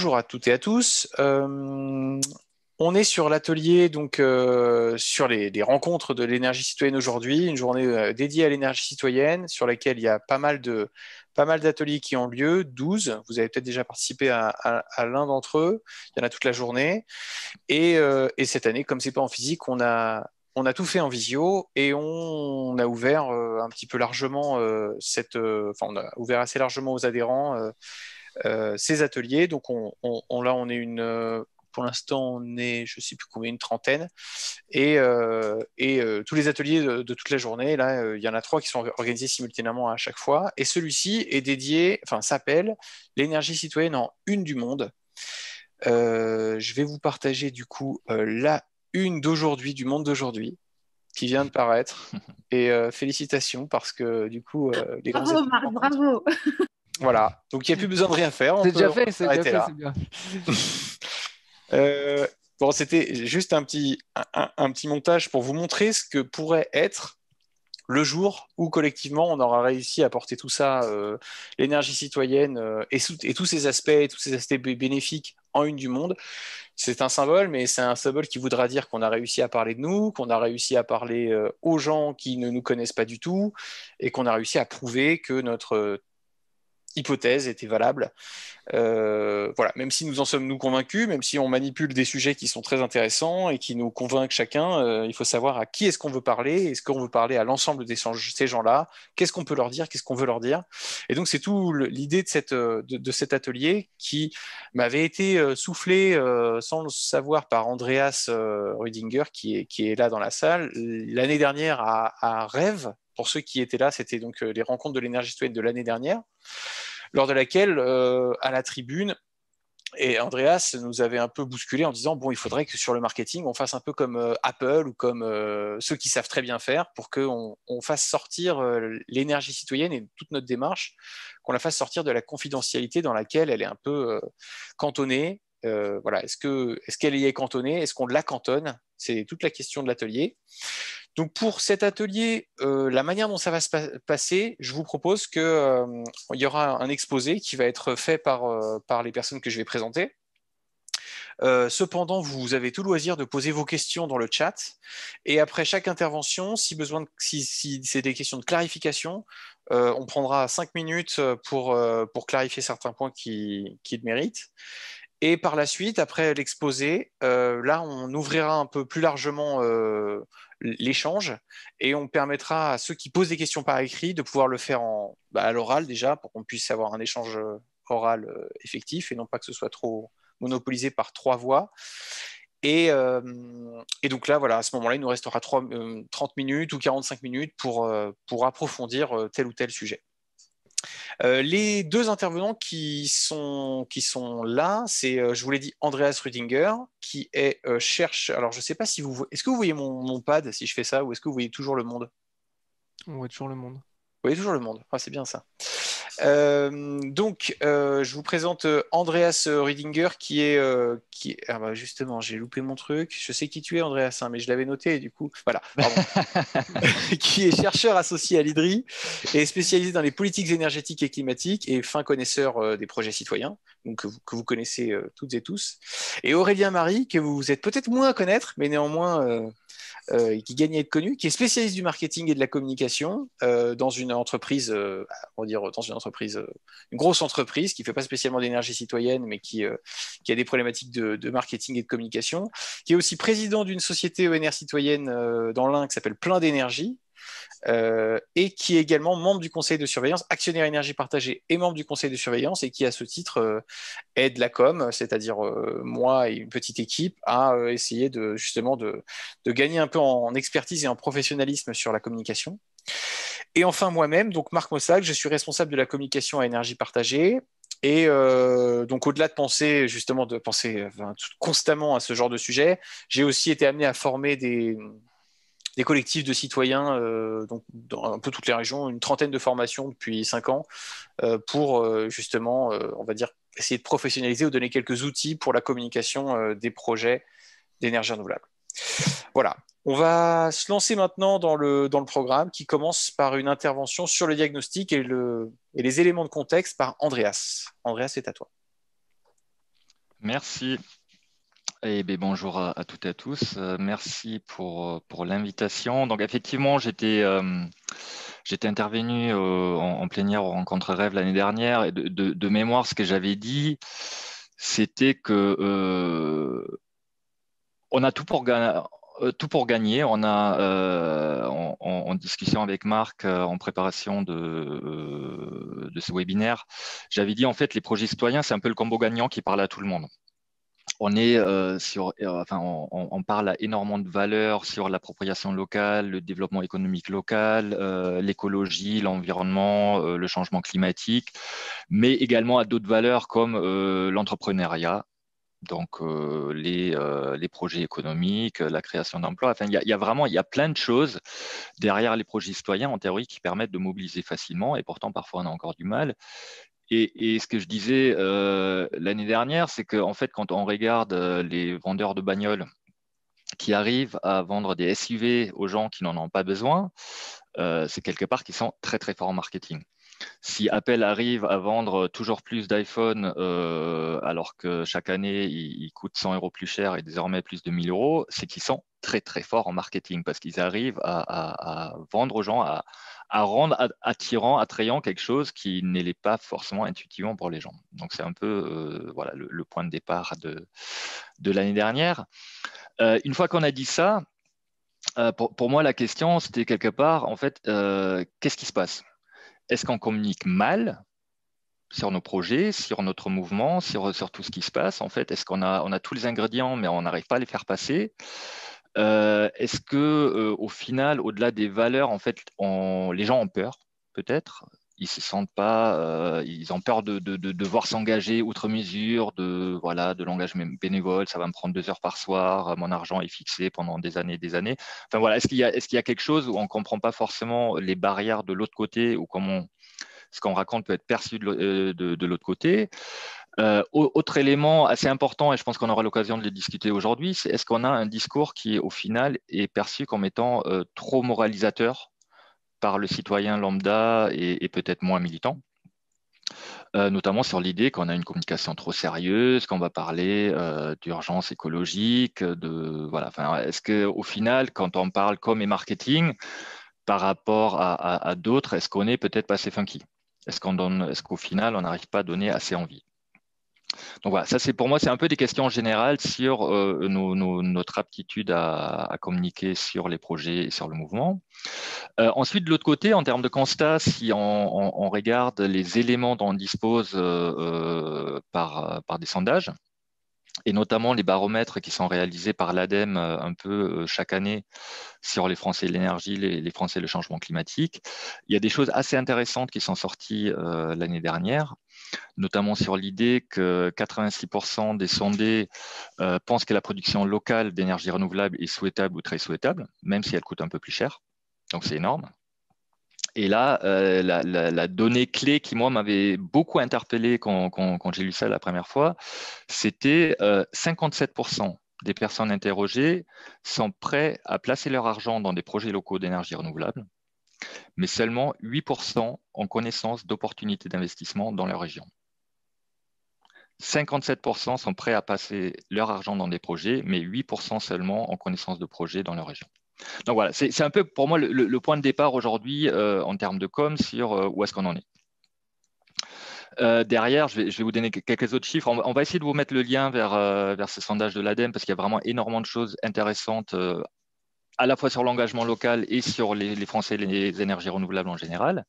bonjour à toutes et à tous. Euh, on est sur l'atelier donc euh, sur les, rencontres de l'énergie citoyenne aujourd'hui, une journée euh, dédiée à l'énergie citoyenne sur laquelle il y a pas mal de pas mal d'ateliers qui ont lieu, 12. Vous avez peut-être déjà participé à, l'un d'entre eux. Il y en a toute la journée. Et, cette année, comme c'est pas en physique, on a on a tout fait en visio et on, a ouvert un petit peu largement cette, enfin on a ouvert assez largement aux adhérents ces ateliers. Donc on, là, on est une, euh, pour l'instant, on est, je ne sais plus combien, une trentaine. Et, euh, et tous les ateliers de, toute la journée, là, il y en a trois qui sont organisés simultanément à chaque fois. Et celui-ci est dédié, enfin, s'appelle l'énergie citoyenne en une du monde. je vais vous partager du coup la une d'aujourd'hui, du monde d'aujourd'hui, qui vient de paraître. Et félicitations parce que du coup, les bravo, Marc, bravo. Voilà, donc il n'y a plus besoin de rien faire. C'est déjà fait, c'est déjà fait, c'est bien. Euh, bon, c'était juste un petit, un, petit montage pour vous montrer ce que pourrait être le jour où collectivement on aura réussi à porter tout ça, euh, l'énergie citoyenne euh, et, et, tous ces aspects, tous ces aspects bénéfiques en une du monde. C'est un symbole, mais c'est un symbole qui voudra dire qu'on a réussi à parler de nous, qu'on a réussi à parler aux gens qui ne nous connaissent pas du tout, et qu'on a réussi à prouver que notre hypothèse était valable. Euh, voilà, même si nous en sommes nous convaincus, même si on manipule des sujets qui sont très intéressants et qui nous convainquent chacun, euh, il faut savoir à qui est-ce qu'on veut parler, est-ce qu'on veut parler à l'ensemble de ces gens-là, qu'est-ce qu'on peut leur dire, qu'est-ce qu'on veut leur dire. Et donc c'est tout l'idée de, cette, euh, de, cet atelier qui m'avait été soufflé sans le savoir par Andreas Rüdinger qui est, qui est là dans la salle l'année dernière à, à Rêve, pour ceux qui étaient là, c'était donc les rencontres de l'énergie citoyenne de l'année dernière lors de laquelle, euh, à la tribune, et Andreas nous avait un peu bousculé en disant bon, il faudrait que sur le marketing, on fasse un peu comme euh, Apple ou comme euh, ceux qui savent très bien faire pour qu'on on fasse sortir l'énergie citoyenne et toute notre démarche, qu'on la fasse sortir de la confidentialité dans laquelle elle est un peu cantonnée. voilà, est-ce que est-ce qu'elle y est cantonnée? Est-ce qu'on la cantonne? C'est toute la question de l'atelier. Donc pour cet atelier, euh, la manière dont ça va se passer, je vous propose qu'il euh, y aura un exposé qui va être fait par, euh, par les personnes que je vais présenter. cependant, vous avez tout loisir de poser vos questions dans le chat. Et après chaque intervention, si besoin, si, c'est des questions de clarification, on prendra cinq minutes pour, pour clarifier certains points qui, qui le méritent. Et par la suite, après l'exposé, là, on ouvrira un peu plus largement l'échange et on permettra à ceux qui posent des questions par écrit de pouvoir le faire bah, à l'oral déjà pour qu'on puisse avoir un échange euh, oral euh, effectif et non pas que ce soit trop monopolisé par trois voix. Et, euh, donc là, voilà, à ce moment-là, il nous restera 3, 30 minutes ou 45 minutes pour approfondir tel ou tel sujet. Euh, les deux intervenants qui sont, qui sont là, c'est, euh, je vous l'ai dit, Andreas Rüdinger, qui est euh, cherche. Alors, je ne sais pas si vous. Est-ce que vous voyez mon, mon, pad si je fais ça, ou est-ce que vous voyez toujours le monde? On voit toujours le monde. Vous voyez toujours le monde. Ah, c'est bien ça. Euh, donc, euh, je vous présente euh, Andreas Riedinger, qui est, qui ah bah justement, j'ai loupé mon truc. Je sais qui tu es, Andreas, hein, mais je l'avais noté. du coup, voilà. qui est chercheur associé à l'IDRI et spécialisé dans les politiques énergétiques et climatiques et fin connaisseur des projets citoyens, donc que vous, que vous connaissez toutes et tous. Et Aurélien Marie, que vous êtes peut-être moins à connaître, mais néanmoins euh, qui gagne à être connu, qui est spécialiste du marketing et de la communication euh, dans une entreprise, euh, on va dire dans une entreprise, une grosse entreprise qui ne fait pas spécialement d'énergie citoyenne, mais qui, a des problématiques de, marketing et de communication, qui est aussi président d'une société ENR citoyenne dans l'Ain qui s'appelle Plein d'énergie, et qui est également membre du conseil de surveillance, actionnaire énergie partagée et membre du conseil de surveillance, et qui à ce titre euh, aide la com, c'est-à-dire euh, moi et une petite équipe, à essayer de justement de, gagner un peu en expertise et en professionnalisme sur la communication. Et enfin moi-même, donc Marc Mossac, je suis responsable de la communication à énergie partagée. Et donc, au-delà de penser justement de penser constamment à ce genre de sujet, j'ai aussi été amené à former des, des collectifs de citoyens euh, donc dans un peu toutes les régions, une trentaine de formations depuis cinq ans euh, pour euh, justement, on va dire, essayer de professionnaliser ou donner quelques outils pour la communication des projets d'énergie renouvelable. Voilà. On va se lancer maintenant dans le, dans le programme qui commence par une intervention sur le diagnostic et, le, et les éléments de contexte par Andreas. Andreas, c'est à toi. Merci. Eh bien, bonjour à, toutes et à tous. Euh, merci pour, pour l'invitation. Donc, effectivement, j'étais euh, intervenu euh, en, plénière au Rencontre Rêve l'année dernière et de, mémoire, ce que j'avais dit, c'était que on a tout pour gagner. Tout pour gagner. On a, en, en, discussion avec Marc, en préparation de, de ce webinaire, j'avais dit en fait les projets citoyens, c'est un peu le combo gagnant qui parle à tout le monde on est euh, sur, euh, enfin, on, parle énormément de valeurs sur l'appropriation locale, le développement économique local, euh, l'écologie, l'environnement, le changement climatique, mais également à d'autres valeurs comme l'entrepreneuriat, donc les, les, projets économiques, la création d'emplois. Enfin, il y, y, a vraiment il y a plein de choses derrière les projets citoyens en théorie qui permettent de mobiliser facilement, et pourtant parfois on a encore du mal. Et, ce que je disais euh, l'année dernière, c'est qu'en fait, quand on regarde euh, les vendeurs de bagnoles qui arrivent à vendre des SUV aux gens qui n'en ont pas besoin, euh, c'est quelque part qu'ils sont très très forts en marketing. Si Apple arrive à vendre toujours plus d'iPhone alors que chaque année il, coûte 100 euros plus cher et désormais plus de 1000 euros, c'est qu'ils sont très très forts en marketing parce qu'ils arrivent à, vendre aux gens, à, à rendre attirant, attrayant quelque chose qui n'est pas forcément intuitivement pour les gens. Donc c'est un peu euh, voilà, le, point de départ de, l'année dernière. Euh, une fois qu'on a dit ça, euh, pour, moi la question c'était quelque part, en fait, qu'est-ce qui se passe? Est-ce qu'on communique mal sur nos projets, sur notre mouvement, sur, sur tout ce qui se passe? En fait, est-ce qu'on a, tous les ingrédients mais on n'arrive pas à les faire passer? Est-ce que, euh, au final, au-delà des valeurs, en fait, les gens ont peur, peut-être? Ils se sentent pas, euh, ils ont peur de, devoir s'engager outre mesure, de voilà, de l'engagement bénévole. Ça va me prendre deux heures par soir. Mon argent est fixé pendant des années, et des années. Enfin voilà, est-ce qu'il y a, est-ce y a quelque chose où on comprend pas forcément les barrières de l'autre côté ou comment ce qu'on raconte peut être perçu de l'autre côté? Euh, autre élément assez important, et je pense qu'on aura l'occasion de le discuter aujourd'hui, c'est est-ce qu'on a un discours qui, au final, est perçu comme étant euh, trop moralisateur par le citoyen lambda et, peut-être moins militant? Euh, notamment sur l'idée qu'on a une communication trop sérieuse, qu'on va parler d'urgence écologique, de voilà. Est-ce que au final, quand on parle com et marketing par rapport à, à d'autres, est-ce qu'on est peut-être pas assez funky? Est-ce qu'on donne, est-ce qu'au final, on n'arrive pas à donner assez envie? Donc voilà, ça c'est pour moi, c'est un peu des questions générales sur euh, notre aptitude à, communiquer sur les projets et sur le mouvement. Euh, ensuite, de l'autre côté, en termes de constat, si on, regarde les éléments dont on dispose euh, par, par des sondages, et notamment les baromètres qui sont réalisés par l'ADEME un peu chaque année sur les Français et l'énergie, les, Français et le changement climatique. Il y a des choses assez intéressantes qui sont sorties l'année dernière notamment sur l'idée que 86% des sondés euh, pensent que la production locale d'énergie renouvelable est souhaitable ou très souhaitable, même si elle coûte un peu plus cher. Donc c'est énorme. Et là, euh, la, donnée clé qui, moi, m'avait beaucoup interpellé quand, j'ai lu ça la première fois, c'était 57% euh, des personnes interrogées sont prêts à placer leur argent dans des projets locaux d'énergie renouvelable mais seulement 8% ont connaissance d'opportunités d'investissement dans leur région. 57% sont prêts à passer leur argent dans des projets, mais 8% seulement ont connaissance de projets dans leur région. Donc voilà, c'est un peu pour moi le, point de départ aujourd'hui euh, en termes de com sur euh, où est-ce qu'on en est. Euh, derrière, je vais, vous donner quelques autres chiffres. On va, essayer de vous mettre le lien vers, vers ce sondage de l'ADEME parce qu'il y a vraiment énormément de choses intéressantes à la fois sur l'engagement local et sur les, Français et les énergies renouvelables en général.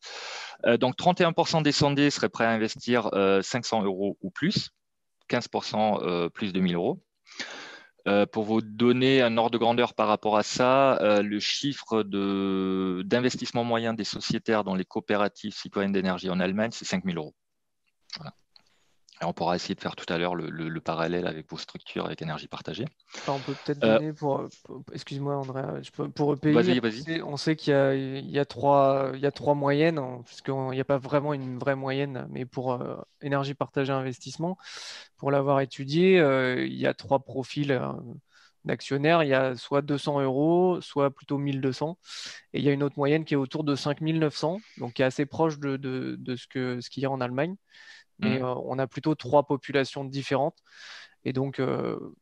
Donc 31% des sondés seraient prêts à investir 500 euh, euros ou plus, 15% euh, plus de 1000 euros. Pour vous donner un ordre de grandeur par rapport à ça, le chiffre d'investissement moyen des sociétaires dans les coopératives citoyennes d'énergie en Allemagne, c'est 5000 euros. Voilà on pourra essayer de faire tout à l'heure le, parallèle avec vos structures avec énergie partagée. on peut peut-être euh, donner pour, excuse-moi André, pour EPI, on sait qu'il y, a, trois, il y trois moyennes, hein, puisqu'il n'y a pas vraiment une vraie moyenne, mais pour euh, énergie partagée investissement, pour l'avoir étudié, euh, il y a trois profils d'actionnaires, il y a soit 200 euros, soit plutôt 1200. Et il y a une autre moyenne qui est autour de 5900, donc qui est assez proche de, ce qu'il ce y a en Allemagne mais mmh. euh, on a plutôt trois populations différentes. Et donc,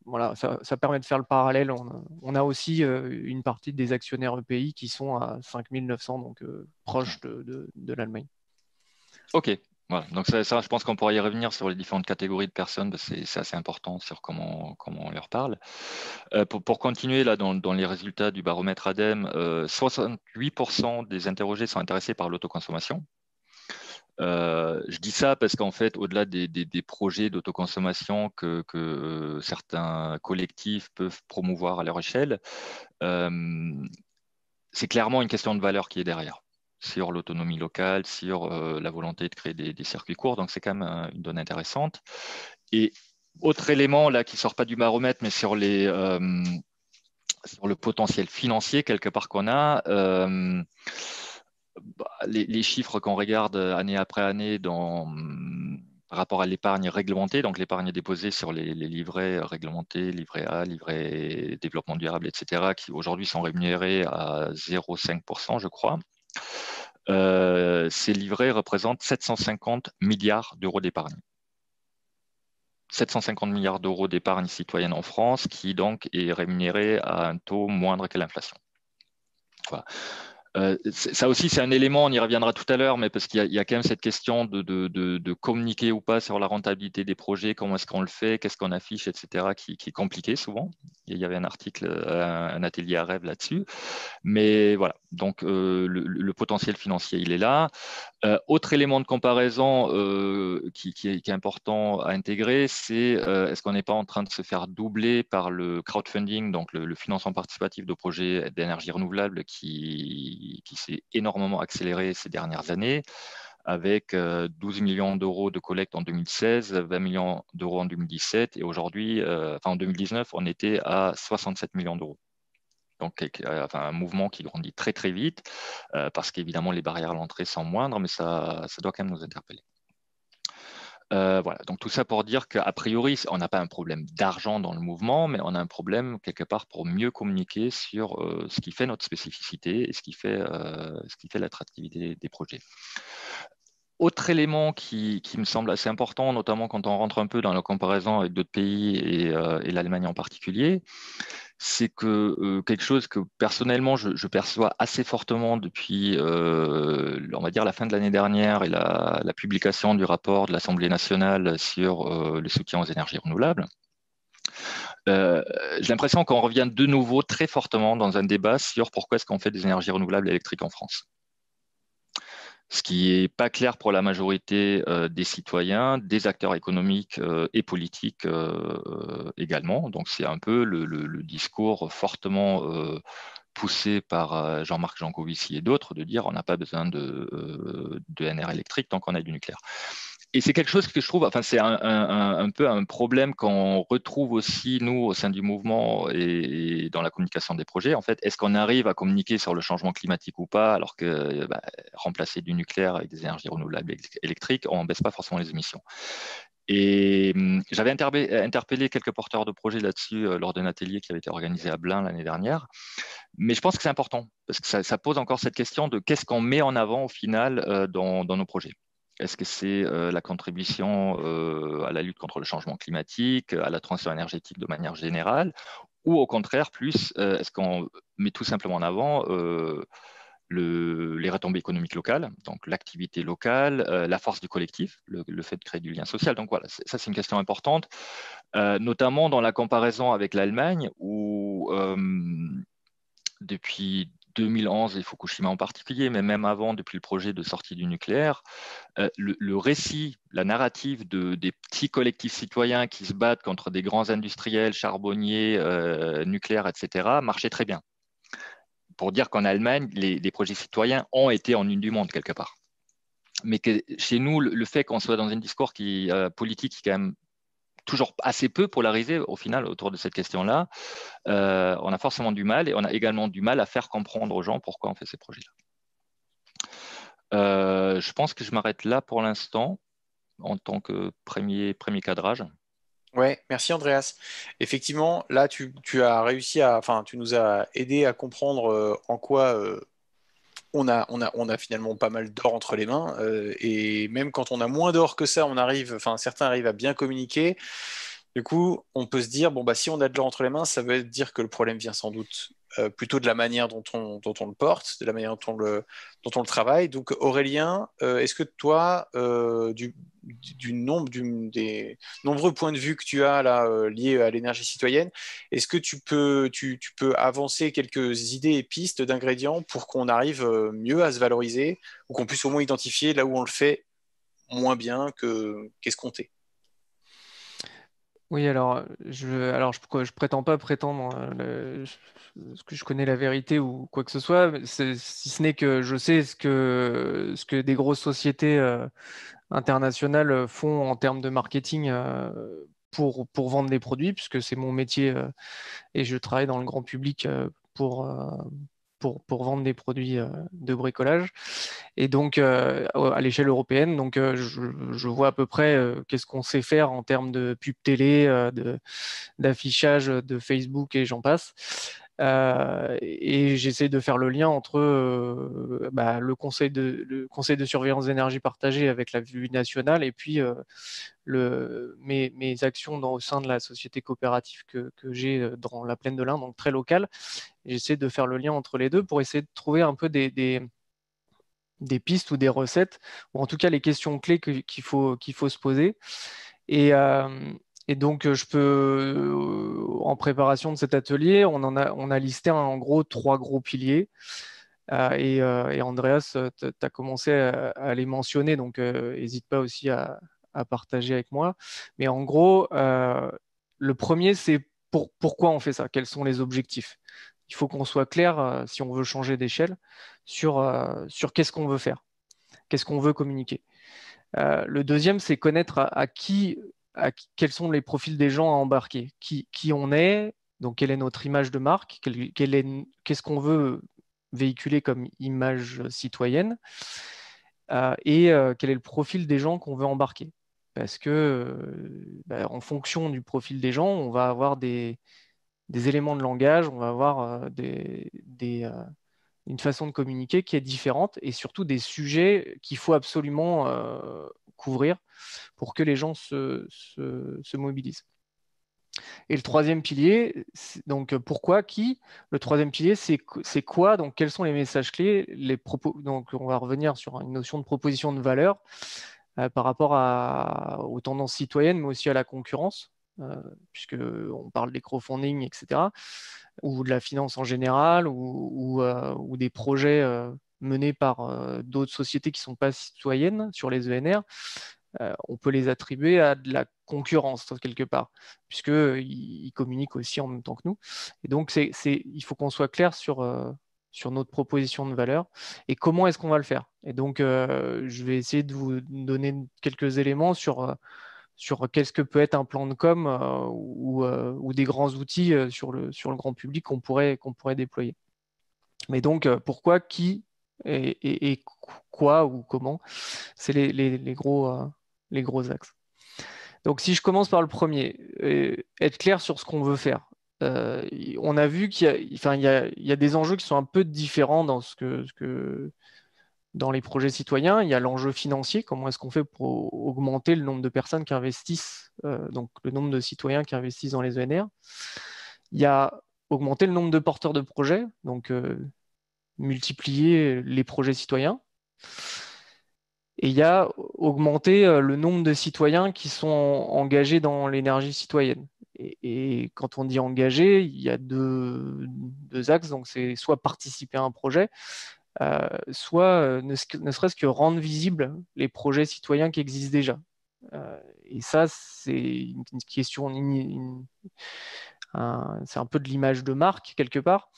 voilà, ça, permet de faire le parallèle. On, a aussi une partie des actionnaires EPI qui sont à 5900, donc proches de, de l'Allemagne. Ok, voilà, donc ça, je pense qu'on pourrait y revenir sur les différentes catégories de personnes, c'est assez important sur comment, comment on leur parle. Euh, pour, continuer là dans, les résultats du baromètre ADEME, 68% des interrogés sont intéressés par l'autoconsommation. Euh, je dis ça parce qu'en fait, au-delà des, projets d'autoconsommation que, que, certains collectifs peuvent promouvoir à leur échelle, euh, c'est clairement une question de valeur qui est derrière sur l'autonomie locale, sur euh, la volonté de créer des, circuits courts. Donc, c'est quand même une donnée intéressante. Et autre élément là qui sort pas du baromètre, mais sur euh, le potentiel financier quelque part qu'on a. Euh, bah, les, chiffres qu'on regarde année après année par rapport à l'épargne réglementée, donc l'épargne déposée sur les, livrets réglementés, livrets A, livrets développement durable, etc., qui aujourd'hui sont rémunérés à 0,5%, je crois. Euh, ces livrets représentent 750 milliards d'euros d'épargne. 750 milliards d'euros d'épargne citoyenne en France, qui donc est rémunéré à un taux moindre que l'inflation. Voilà. Euh, ça aussi, c'est un élément, on y reviendra tout à l'heure, mais parce qu'il y, a quand même cette question de, communiquer ou pas sur la rentabilité des projets, comment est-ce qu'on le fait, qu'est-ce qu'on affiche, etc., qui, est compliqué souvent. Il y avait un article, un, atelier à rêve là-dessus. Mais voilà, donc euh, le, potentiel financier, il est là. Euh, autre élément de comparaison qui, est, important à intégrer, c'est est-ce qu'on n'est pas en train de se faire doubler par le crowdfunding, donc le financement participatif de projets d'énergie renouvelable qui qui, s'est énormément accéléré ces dernières années, avec 12 euh, millions d'euros de collecte en 2016, 20 millions d'euros en 2017, et aujourd'hui, euh, enfin en 2019, on était à 67 millions d'euros. Donc, euh, un mouvement qui grandit très très vite, parce qu'évidemment, les barrières à l'entrée sont moindres, mais ça, ça doit quand même nous interpeller. Euh, voilà, donc tout ça pour dire qu'a priori, on n'a pas un problème d'argent dans le mouvement, mais on a un problème quelque part pour mieux communiquer sur euh, ce qui fait notre spécificité et ce qui fait, euh, fait l'attractivité des projets. Autre élément qui, me semble assez important, notamment quand on rentre un peu dans la comparaison avec d'autres pays et, l'Allemagne en particulier, c'est que quelque chose que personnellement je, perçois assez fortement depuis, on va dire, la fin de l'année dernière et la, publication du rapport de l'Assemblée nationale sur le soutien aux énergies renouvelables. J'ai l'impression qu'on revient de nouveau très fortement dans un débat sur pourquoi est-ce qu'on fait des énergies renouvelables électriques en France ce qui n'est pas clair pour la majorité euh, des citoyens, des acteurs économiques euh, et politiques euh, également. Donc c'est un peu le, discours fortement poussé par Jean-Marc Jancovici et d'autres de dire on n'a pas besoin de, de NR électrique tant qu'on a du nucléaire et c'est quelque chose que je trouve, enfin, c'est un, peu un problème qu'on retrouve aussi, nous, au sein du mouvement et, dans la communication des projets. En fait, est-ce qu'on arrive à communiquer sur le changement climatique ou pas, alors que bah, remplacer du nucléaire avec des énergies renouvelables électriques, on ne baisse pas forcément les émissions. Et hum, j'avais interpellé quelques porteurs de projets là-dessus euh, lors d'un atelier qui avait été organisé à Blain l'année dernière. Mais je pense que c'est important, parce que ça, pose encore cette question de qu'est-ce qu'on met en avant au final euh, dans nos projets. Est-ce que c'est euh, la contribution euh, à la lutte contre le changement climatique, à la transition énergétique de manière générale, ou au contraire, plus, euh, est-ce qu'on met tout simplement en avant les retombées économiques locales, donc l'activité locale, la force du collectif, le, fait de créer du lien social? Donc voilà, ça c'est une question importante, notamment dans la comparaison avec l'Allemagne, où depuis 2011 et Fukushima en particulier, mais même avant, depuis le projet de sortie du nucléaire, euh, le, récit, la narrative de, des petits collectifs citoyens qui se battent contre des grands industriels, charbonniers, euh, nucléaires, etc., marchait très bien. Pour dire qu'en Allemagne, les, projets citoyens ont été en une du monde quelque part. Mais que chez nous, le, fait qu'on soit dans un discours qui, euh, politique qui est quand même toujours assez peu polarisé au final autour de cette question-là. Euh, on a forcément du mal et on a également du mal à faire comprendre aux gens pourquoi on fait ces projets-là. Euh, je pense que je m'arrête là pour l'instant en tant que premier, premier cadrage. Oui, merci Andreas. Effectivement, là, tu, as réussi à, enfin, tu nous as aidé à comprendre euh, en quoi on a, finalement pas mal d'or entre les mains. Euh, et même quand on a moins d'or que ça, on arrive, enfin certains arrivent à bien communiquer. Du coup, on peut se dire, bon, bah, si on a de l'or entre les mains, ça veut dire que le problème vient sans doute euh, plutôt de la manière dont on, dont on, le porte, de la manière dont on le, dont on le travaille. Donc, Aurélien, euh, est-ce que toi, euh, du, du, nombre, des nombreux points de vue que tu as là liés à l'énergie citoyenne, est-ce que tu peux, tu, tu, peux avancer quelques idées et pistes d'ingrédients pour qu'on arrive mieux à se valoriser ou qu'on puisse au moins identifier là où on le fait moins bien que qu'escompté? Oui, alors je alors je, je prétends pas prétendre euh, que je connais la vérité ou quoi que ce soit, si ce n'est que je sais ce que ce que des grosses sociétés euh, internationales font en termes de marketing euh, pour pour vendre des produits, puisque c'est mon métier et je travaille dans le grand public pour pour, pour, vendre des produits euh, de bricolage. Et donc, euh, à l'échelle européenne, donc, euh, je, je, vois à peu près qu'est-ce qu'on sait faire en termes de pub télé, d'affichage de, Facebook et j'en passe. Euh, et j'essaie de faire le lien entre euh, bah, le, conseil de, surveillance d'énergie partagée avec la vue nationale et puis euh, mes, actions dans, au sein de la société coopérative que, j'ai dans la plaine de l'Inde, donc très locale. J'essaie de faire le lien entre les deux pour essayer de trouver un peu des, pistes ou des recettes, ou en tout cas les questions clés qu'il faut, qu'il faut se poser. Et donc, euh, je peux, euh, en préparation de cet atelier, on, a, listé en gros trois gros piliers. Euh, et, Andreas, tu as commencé à, les mentionner, donc n'hésite pas aussi à, partager avec moi. Mais en gros, le premier, c'est pour, pourquoi on fait ça? Quels sont les objectifs? Il faut qu'on soit clair, si on veut changer d'échelle, sur qu'est-ce qu'on veut faire, qu'est-ce qu'on veut communiquer. le deuxième, c'est connaître à qui quels sont les profils des gens à embarquer, qui, on est, donc quelle est notre image de marque, qu'est-ce qu'on veut véhiculer comme image citoyenne, euh, et euh, quel est le profil des gens qu'on veut embarquer? Parce que euh, bah, en fonction du profil des gens, on va avoir des, éléments de langage, on va avoir une façon de communiquer qui est différente et surtout des sujets qu'il faut absolument couvrir pour que les gens se, mobilisent. Et le troisième pilier, donc pourquoi, qui? Le troisième pilier, c'est quoi? Donc quels sont les messages clés Donc on va revenir sur une notion de proposition de valeur euh, par rapport aux tendances citoyennes, mais aussi à la concurrence, euh, puisqu'on parle des crowdfunding, etc., ou de la finance en général, ou, euh, des projets euh, menés par euh, d'autres sociétés qui ne sont pas citoyennes sur les ENR, euh, on peut les attribuer à de la concurrence quelque part, puisqu'ils communiquent aussi en même temps que nous. Et donc, c'est, il faut qu'on soit clair sur, euh, sur notre proposition de valeur et comment est-ce qu'on va le faire. Et donc, je vais essayer de vous donner quelques éléments sur, sur qu'est-ce que peut être un plan de com ou, ou, des grands outils sur, le, sur le grand public qu'on pourrait, pourrait déployer. Mais donc, pourquoi, qui et, quoi ou comment. C'est les, gros, euh, les gros axes. Donc si je commence par le premier, euh, être clair sur ce qu'on veut faire. Euh, on a vu qu'il y, il y, a, des enjeux qui sont un peu différents dans, ce que, dans les projets citoyens. Il y a l'enjeu financier, comment est-ce qu'on fait pour augmenter le nombre de personnes qui investissent, donc le nombre de citoyens qui investissent dans les ENR. Il y a augmenter le nombre de porteurs de projets, donc multiplier les projets citoyens. Et il y a augmenter euh, le nombre de citoyens qui sont engagés dans l'énergie citoyenne. Et, quand on dit engagé, il y a deux, axes. Donc, c'est soit participer à un projet, euh, soit euh, ne, serait-ce que rendre visibles les projets citoyens qui existent déjà. et ça, c'est une, question, c'est un peu de l'image de marque quelque part.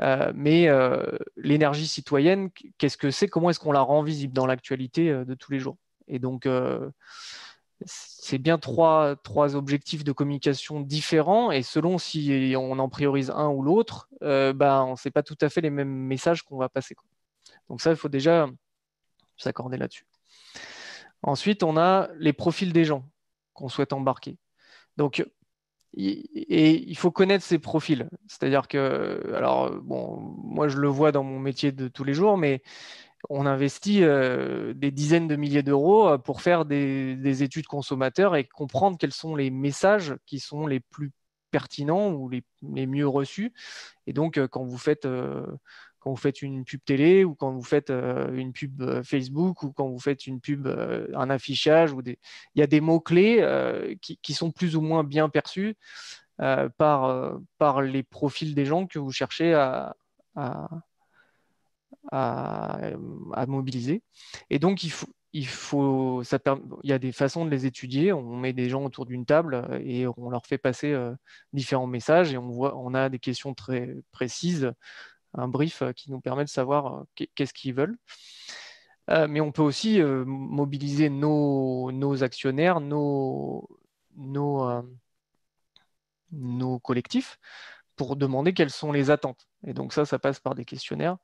Euh, mais euh, l'énergie citoyenne, qu'est-ce que c'est Comment est-ce qu'on la rend visible dans l'actualité euh, de tous les jours? Et donc, c'est bien trois, objectifs de communication différents. Et selon si on en priorise un ou l'autre, ben, on ne sait pas tout à fait les mêmes messages qu'on va passer. Donc ça, il faut déjà s'accorder là-dessus. Ensuite, on a les profils des gens qu'on souhaite embarquer. Donc, et il faut connaître ses profils. C'est-à-dire que, alors, bon, moi je le vois dans mon métier de tous les jours, mais on investit des dizaines de milliers d'euros pour faire des, études consommateurs et comprendre quels sont les messages qui sont les plus pertinents ou les, mieux reçus. Et donc, quand vous faites quand vous faites une pub télé ou quand vous faites une pub Facebook ou quand vous faites une pub, un affichage, il y a des mots-clés qui, sont plus ou moins bien perçus par, les profils des gens que vous cherchez à, mobiliser. Et donc, il faut, il, faut, il y a des façons de les étudier. On met des gens autour d'une table et on leur fait passer euh, différents messages et on, voit, on a des questions très précises, un brief euh, qui nous permet de savoir euh, qu'est-ce qu'ils veulent. mais on peut aussi mobiliser nos, nos, actionnaires, nos, nos, nos collectifs pour demander quelles sont les attentes. Et donc ça, ça passe par des questionnaires.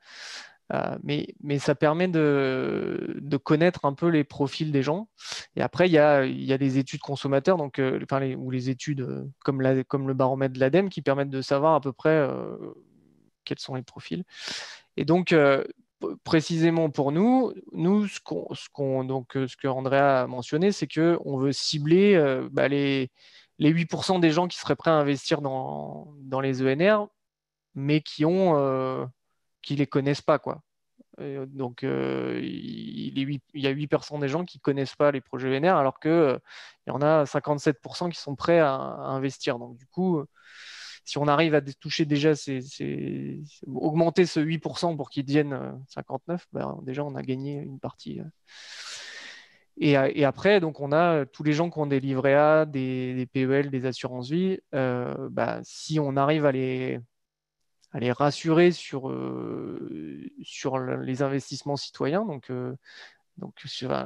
Euh, mais, mais, ça permet de, de, connaître un peu les profils des gens. Et après, il y a, il y a des études consommateurs, donc, euh, ou les études euh, comme, la, comme le baromètre de l'ADEME qui permettent de savoir à peu près quels sont les profils. Et donc, précisément pour nous, nous ce, qu'on, ce que Andrea a mentionné, c'est qu'on veut cibler bah, les, les 8% des gens qui seraient prêts à investir dans, les ENR, mais qui ont qui les connaissent pas, quoi. donc, euh, il, y a 8% des gens qui connaissent pas les projets VNR, alors qu'il euh, y en a 57% qui sont prêts à, investir. Donc, du coup, si on arrive à toucher déjà augmenter ce 8% pour qu'ils deviennent 59, euh, ben, déjà on a gagné une partie. Et, après, donc on a tous les gens qui ont des livrets A, des, PEL, des assurances vie. Ben, si on arrive à les, à les rassurer sur, euh, sur les investissements citoyens, donc, euh, donc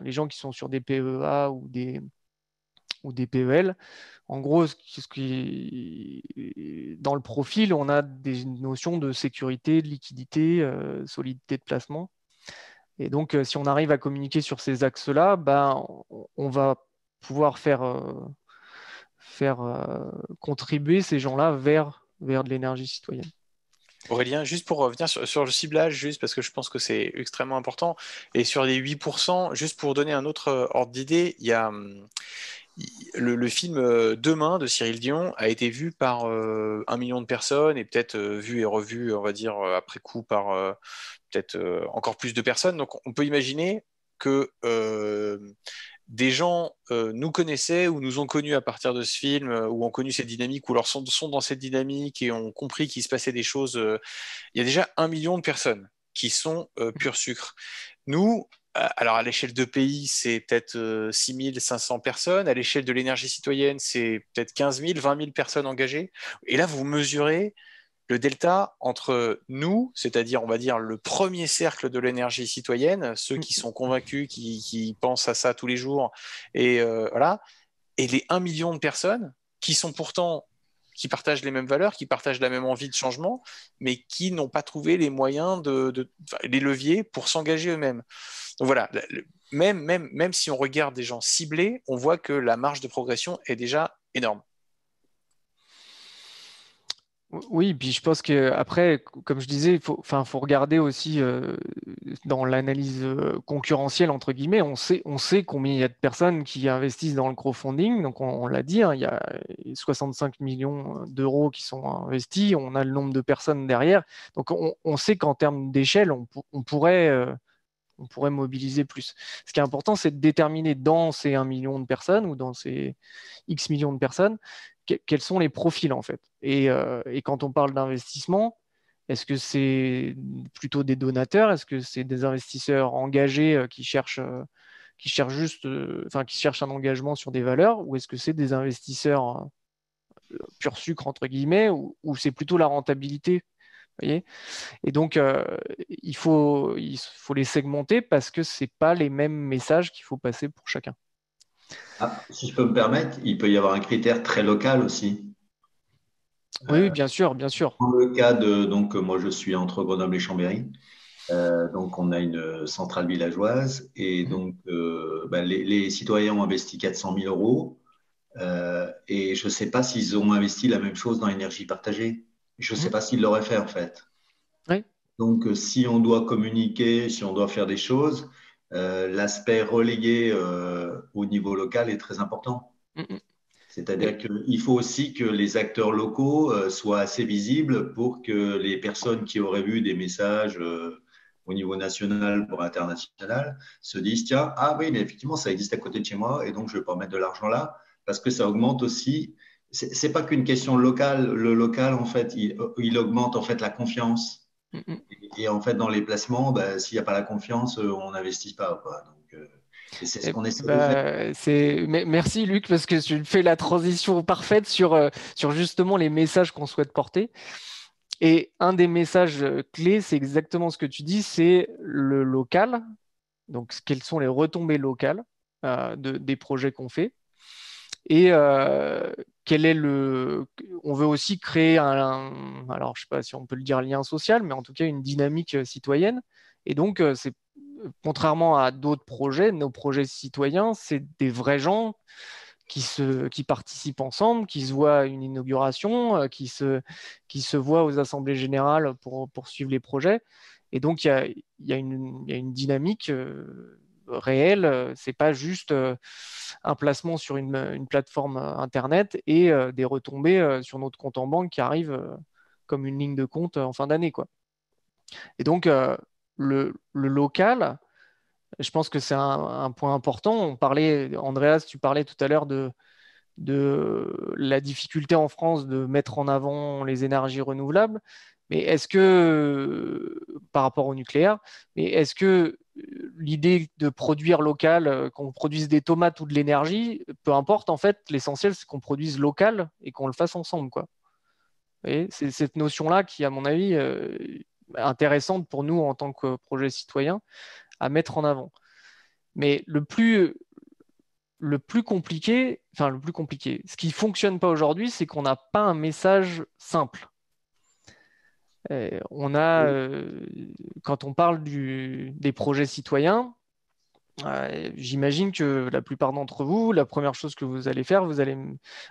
les gens qui sont sur des PEA ou des, ou des PEL. En gros, ce qui, dans le profil, on a des notions de sécurité, de liquidité, euh, solidité de placement. Et donc, si on arrive à communiquer sur ces axes-là, ben, on va pouvoir faire, faire contribuer ces gens-là vers, de l'énergie citoyenne. Aurélien, juste pour revenir sur, le ciblage, juste parce que je pense que c'est extrêmement important, et sur les 8%, juste pour donner un autre euh, ordre d'idée, il y a le, film euh, Demain de Cyril Dion a été vu par euh, un million de personnes et peut-être vu et revu, on va dire, après coup par peut-être encore plus de personnes. Donc on peut imaginer que des gens euh, nous connaissaient ou nous ont connus à partir de ce film, euh, ou ont connu cette dynamique, ou leur sont, sont, dans cette dynamique et ont compris qu'il se passait des choses. Euh, il y a déjà un million de personnes qui sont pur sucre. Nous, alors à l'échelle de pays, c'est peut-être 6500 personnes. À l'échelle de l'énergie citoyenne, c'est peut-être 15 000, 20 000 personnes engagées. Et là, vous mesurez le delta entre nous, c'est-à-dire, on va dire, le premier cercle de l'énergie citoyenne, ceux qui sont convaincus, qui, pensent à ça tous les jours, et euh, voilà, et les 1 million de personnes qui sont pourtant qui partagent les mêmes valeurs, qui partagent la même envie de changement, mais qui n'ont pas trouvé les moyens, de, les leviers pour s'engager eux-mêmes. Donc voilà, même, si on regarde des gens ciblés, on voit que la marge de progression est déjà énorme. Oui, puis je pense que après, comme je disais, faut, enfin, faut regarder aussi euh, dans l'analyse euh, concurrentielle entre guillemets. On sait, on sait combien il y a de personnes qui investissent dans le crowdfunding. Donc on, l'a dit, hein, il y a 65 millions d'euros qui sont investis. On a le nombre de personnes derrière. Donc on, sait qu'en termes d'échelle, on, pourrait euh, on pourrait mobiliser plus. Ce qui est important, c'est de déterminer dans ces 1 million de personnes ou dans ces X millions de personnes quels sont les profils en fait. Euh, et, quand on parle d'investissement, est-ce que c'est plutôt des donateurs? Est-ce que c'est des investisseurs engagés euh, qui cherchent, euh, qui cherchent juste, enfin qui cherchent un engagement sur des valeurs, ou est-ce que c'est des investisseurs pur sucre entre guillemets, ou, c'est plutôt la rentabilité? Voyez et donc, il, faut, il faut les segmenter parce que ce pas les mêmes messages qu'il faut passer pour chacun. Ah, si je peux me permettre, il peut y avoir un critère très local aussi. Oui, bien sûr, bien sûr. Dans le cas de, donc moi je suis entre Grenoble et Chambéry, euh, donc on a une centrale villageoise et mmh. donc euh, bah, les, citoyens ont investi 400 000 euros euh, et je ne sais pas s'ils ont investi la même chose dans l'énergie partagée. Je ne sais mmh. pas s'ils l'auraient fait en fait. Oui, Donc, si on doit communiquer, si on doit faire des choses, l'aspect relayé au niveau local est très important. Mm, mm. C'est-à-dire qu'il faut aussi que les acteurs locaux euh, soient assez visibles pour que les personnes qui auraient vu des messages euh, au niveau national pour international se disent tiens, ah oui, mais effectivement, ça existe à côté de chez moi et donc je vais pas mettre de l'argent là parce que ça augmente aussi. C'est pas qu'une question locale. Le local, en fait, il, augmente en fait la confiance. Mm. Et, en fait, dans les placements, ben, s'il n'y a pas la confiance, euh, on n'investit pas. Quoi. Donc, c'est ce qu'on essaie bah, Merci Luc, parce que tu fais la transition parfaite sur, euh, sur justement les messages qu'on souhaite porter. Et un des messages euh, clés, c'est exactement ce que tu dis, c'est le local. Donc, quelles sont les retombées locales euh, de, des projets qu'on fait Et quel est le. On veut aussi créer un, alors je sais pas si on peut le dire lien social, mais en tout cas une dynamique citoyenne. Et donc, c'est contrairement à d'autres projets, nos projets citoyens, c'est des vrais gens qui, se, qui participent ensemble, qui se voient à une inauguration, euh, qui se, qui se voient aux assemblées générales pour, pour suivre les projets. Et donc, il y a, y y a une dynamique euh, réelle. C'est pas juste euh, un placement sur une, plateforme Internet et des retombées sur notre compte en banque qui arrivent comme une ligne de compte en fin d'année. Et donc, le, local, je pense que c'est un, point important. On parlait, Andreas, tu parlais tout à l'heure de, la difficulté en France de mettre en avant les énergies renouvelables. Mais est-ce que, par rapport au nucléaire, mais est-ce que l'idée de produire local, qu'on produise des tomates ou de l'énergie, peu importe, en fait, l'essentiel, c'est qu'on produise local et qu'on le fasse ensemble. Quoi. C'est cette notion-là qui, à mon avis, euh, intéressante pour nous en tant que projet citoyen à mettre en avant. Mais le plus, le plus compliqué, enfin le plus compliqué, ce qui ne fonctionne pas aujourd'hui, c'est qu'on n'a pas un message simple. On a, euh, quand on parle du, des projets citoyens, J'imagine que la plupart d'entre vous, la première chose que vous allez faire, vous allez,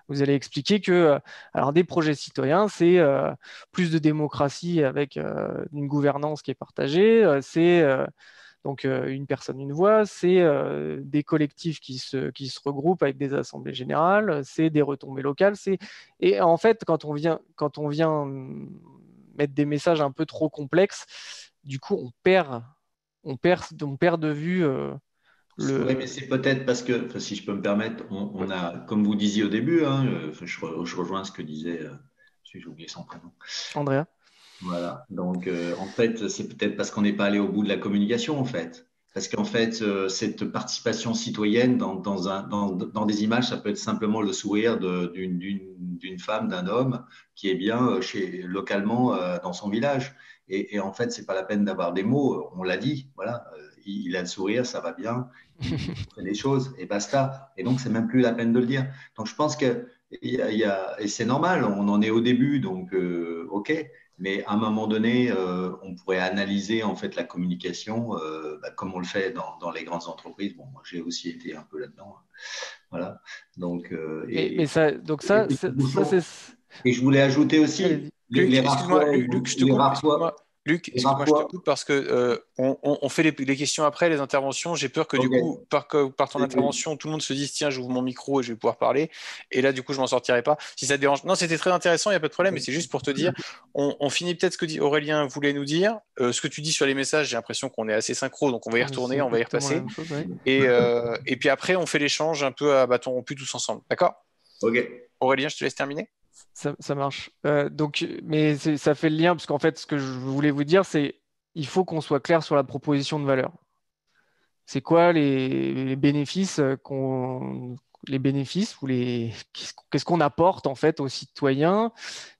vous allez expliquer que euh, alors des projets citoyens, c'est euh, plus de démocratie avec euh, une gouvernance qui est partagée, c'est donc une personne, une voix, c'est des collectifs qui se, qui se regroupent avec des assemblées générales, c'est des retombées locales, c'est et en fait quand on vient quand on vient mettre des messages un peu trop complexes, du coup on perd on perd, on perd de vue oui, mais c'est peut-être parce que, si je peux me permettre, on, a, comme vous disiez au début, hein, euh, je, rejoins ce que disait, euh, j'ai oublié son prénom. Andrea. Voilà, donc euh, en fait, c'est peut-être parce qu'on n'est pas allé au bout de la communication, en fait. Parce qu'en fait, cette participation citoyenne dans, dans, un, dans, dans, des images, ça peut être simplement le sourire d'une femme, d'un homme qui est bien chez, localement dans son village. Et, en fait, c'est pas la peine d'avoir des mots, on l'a dit, voilà il, a le sourire, ça va bien, il fait des choses et basta. Et donc, c'est même plus la peine de le dire. Donc, je pense que, y a, et c'est normal, on en est au début, donc euh, OK. Mais à un moment donné, euh, on pourrait analyser en fait la communication euh, bah, comme on le fait dans, les grandes entreprises. Bon, moi j'ai aussi été un peu là-dedans. Hein. Voilà. Donc, et, mais ça, donc ça, et, et je voulais ajouter aussi les, les, Luc, je te Luc, excuse-moi, je te coupe parce que euh, on, fait les, questions après, les interventions. J'ai peur que du coup, par, par ton intervention, tout le monde se dise tiens, j'ouvre mon micro et je vais pouvoir parler. Et là, du coup, je m'en sortirai pas. Si ça te dérange. Non, c'était très intéressant, il n'y a pas de problème, mais c'est juste pour te dire on, finit peut-être ce que Aurélien voulait nous dire. Euh, ce que tu dis sur les messages, j'ai l'impression qu'on est assez synchro, donc on va y retourner, on va y repasser. et, euh, et puis après, on fait l'échange un peu à bâton rompu tous ensemble. D'accord? Ok. Aurélien, je te laisse terminer. Ça, marche. Euh, donc, mais ça fait le lien, parce qu'en fait, ce que je voulais vous dire, c'est il faut qu'on soit clair sur la proposition de valeur. C'est quoi les, bénéfices qu'on les bénéfices ou les qu'est-ce qu'on apporte en fait aux citoyens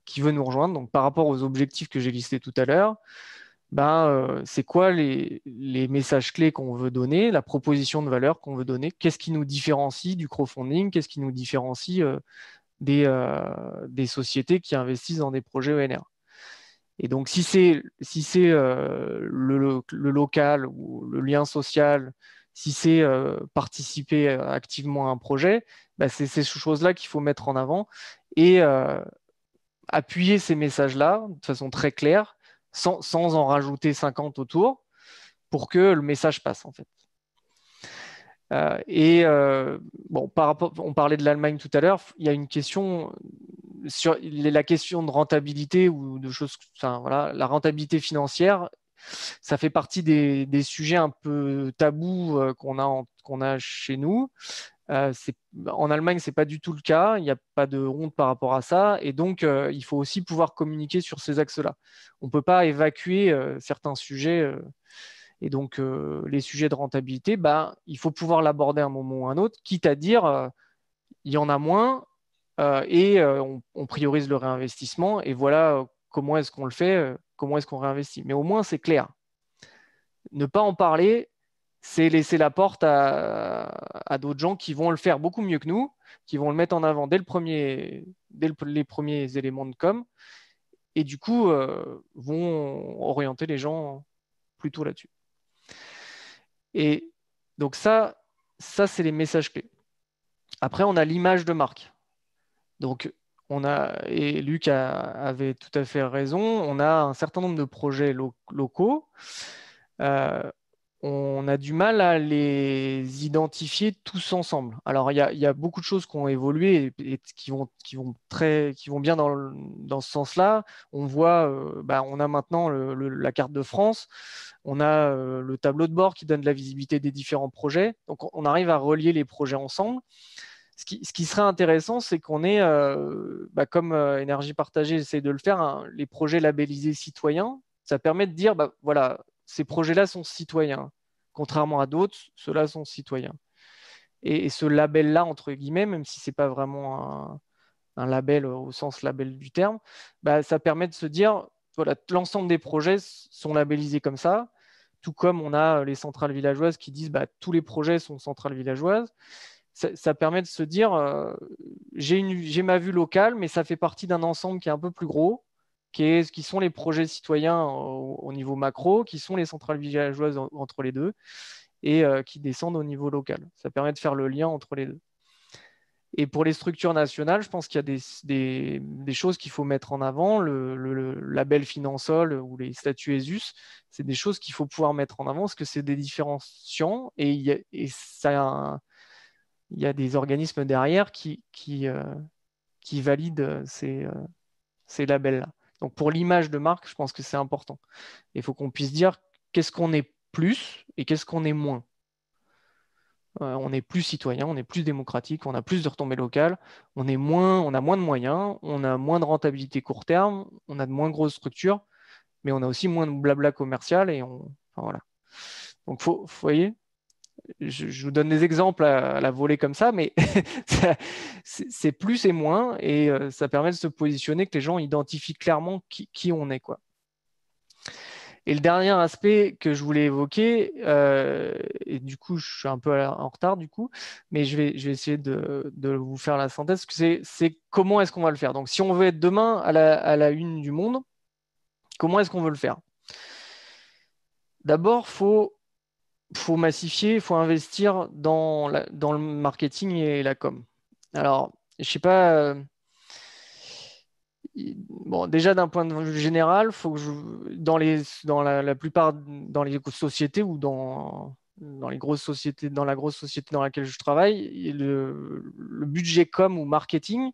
qui veut nous rejoindre? Donc par rapport aux objectifs que j'ai listés tout à l'heure ben, euh, c'est quoi les, messages clés qu'on veut donner, la proposition de valeur qu'on veut donner, qu'est-ce qui nous différencie du crowdfunding, qu'est-ce qui nous différencie euh, euh, des, sociétés qui investissent dans des projets ENR. Et donc, si c'est euh, le, local ou le lien social, si c'est euh, participer activement à un projet, bah, c'est ces choses-là qu'il faut mettre en avant et appuyer ces messages-là de façon très claire sans, sans, en rajouter 50 autour pour que le message passe en fait. Euh, et euh, bon, on parlait de l'Allemagne tout à l'heure, il y a une question sur la question de rentabilité ou de choses, enfin voilà, la rentabilité financière, ça fait partie des, sujets un peu tabous euh, qu'on a, a chez nous. En Allemagne, c'est pas du tout le cas. Il n'y a pas de honte par rapport à ça, et donc il faut aussi pouvoir communiquer sur ces axes-là. On ne peut pas évacuer certains sujets et donc, euh, les sujets de rentabilité, bah, il faut pouvoir l'aborder à un moment ou un autre, quitte à dire euh, il y en a moins euh, et on, priorise le réinvestissement. Et voilà comment est-ce qu'on le fait, comment est-ce qu'on réinvestit. Mais au moins, c'est clair. Ne pas en parler, c'est laisser la porte à, d'autres gens qui vont le faire beaucoup mieux que nous, qui vont le mettre en avant dès les premiers éléments de com, et du coup vont orienter les gens plutôt là-dessus. Et donc ça, ça c'est les messages clés. Après, on a l'image de marque. Donc, on a, et Luc avait tout à fait raison, on a un certain nombre de projets locaux. Euh, on a du mal à les identifier tous ensemble. Alors, il y a, beaucoup de choses qui ont évolué et, qui, vont, bien dans, ce sens-là. On voit, euh, bah, on a maintenant la carte de France, on a euh, le tableau de bord qui donne la visibilité des différents projets. Donc, on arrive à relier les projets ensemble. Ce qui, serait intéressant, c'est qu'on ait, euh, bah, comme Énergie Partagée essaie de le faire, les projets labellisés citoyens. Ça permet de dire, bah, voilà, ces projets-là sont citoyens. Contrairement à d'autres, ceux-là sont citoyens. Et, ce label-là, entre guillemets, même si ce n'est pas vraiment un, label au sens label du terme, bah, ça permet de se dire, voilà, l'ensemble des projets sont labellisés comme ça, tout comme on a les centrales villageoises qui disent bah, tous les projets sont centrales villageoises. Ça, permet de se dire, euh, j'ai ma vue locale, mais ça fait partie d'un ensemble qui est un peu plus gros qui, sont les projets citoyens au, niveau macro, qui sont les centrales villageoises entre les deux, et euh, qui descendent au niveau local. Ça permet de faire le lien entre les deux. Et pour les structures nationales, je pense qu'il y a des, choses qu'il faut mettre en avant. Le, label Finansol ou les statuts ESUS, c'est des choses qu'il faut pouvoir mettre en avant parce que c'est des différenciants et, il y a, y a des organismes derrière qui, qui, euh, qui valident euh, ces labels-là. Donc pour l'image de marque, je pense que c'est important. Il faut qu'on puisse dire qu'est-ce qu'on est plus et qu'est-ce qu'on est moins. Euh, on est plus citoyen, on est plus démocratique, on a plus de retombées locales, on, est moins, on a moins de moyens, on a moins de rentabilité court terme, on a de moins grosses structures, mais on a aussi moins de blabla commercial et on, voilà. Donc, vous voyez, je, vous donne des exemples à, la volée comme ça, mais c'est plus et moins, et euh, ça permet de se positionner, que les gens identifient clairement qui, on est. Quoi. Et le dernier aspect que je voulais évoquer, euh, et du coup, je suis un peu en retard du coup, mais je vais, essayer de, vous faire la synthèse, c'est comment est-ce qu'on va le faire. Donc, si on veut être demain à la, à la une du monde, comment est-ce qu'on veut le faire? D'abord, il faut faut massifier, il faut investir dans, dans le marketing et la com. Alors, je sais pas. Euh, bon, déjà d'un point de vue général, faut que je, dans, les, dans la, plupart dans les sociétés ou dans, dans les grosses sociétés, dans la grosse société dans laquelle je travaille, le, le budget com ou marketing,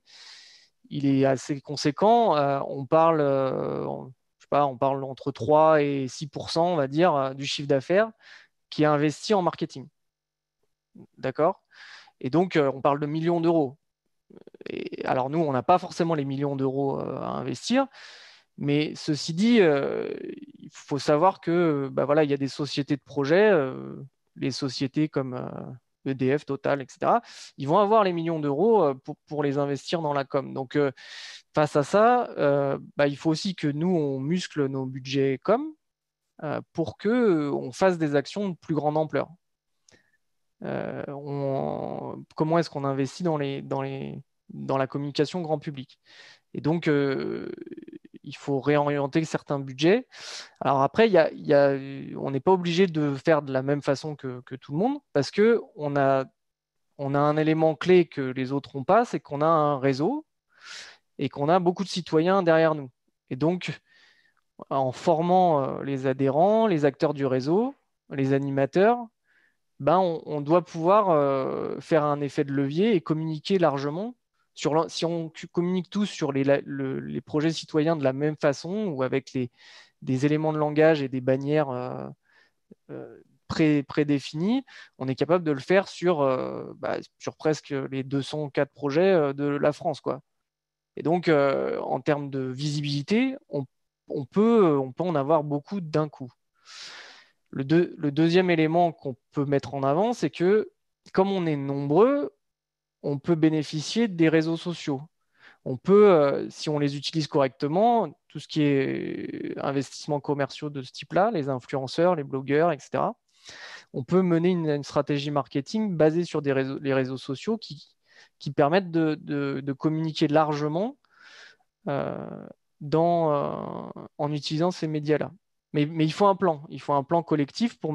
il est assez conséquent. Euh, on parle, euh, je sais pas, on parle entre 3 et 6% on va dire, du chiffre d'affaires qui est investi en marketing. D'accord? Et donc, euh, on parle de millions d'euros. Alors, nous, on n'a pas forcément les millions d'euros euh, à investir. Mais ceci dit, euh, il faut savoir que bah, voilà, il y a des sociétés de projets, les sociétés comme EDF, e Total, etc. Ils vont avoir les millions d'euros pour, les investir dans la com. Donc, face à ça, bah, il faut aussi que nous, on muscle nos budgets com pour qu'on euh, fasse des actions de plus grande ampleur. Euh, comment est-ce qu'on investit dans, la communication grand public? Et donc, il faut réorienter certains budgets. Alors après, on n'est pas obligé de faire de la même façon que, tout le monde, parce qu'on a, on a un élément clé que les autres n'ont pas, c'est qu'on a un réseau et qu'on a beaucoup de citoyens derrière nous. Et donc, en formant les adhérents, les acteurs du réseau, les animateurs, ben on, doit pouvoir faire un effet de levier et communiquer largement. Sur si on communique tous sur les, les, projets citoyens de la même façon ou avec les, des éléments de langage et des bannières pré, prédéfinis, on est capable de le faire sur, bah, sur presque les 204 projets de la France. Quoi. Et donc, en termes de visibilité, on, on, peut, on peut en avoir beaucoup d'un coup. Le, deuxième élément qu'on peut mettre en avant, c'est que comme on est nombreux, on peut bénéficier des réseaux sociaux. On peut, euh, si on les utilise correctement, tout ce qui est investissements commerciaux de ce type-là, les influenceurs, les blogueurs, etc., on peut mener une, stratégie marketing basée sur des réseaux, les réseaux sociaux qui, permettent de, communiquer largement euh, euh, en utilisant ces médias-là. Mais, il faut un plan, il faut un plan collectif pour,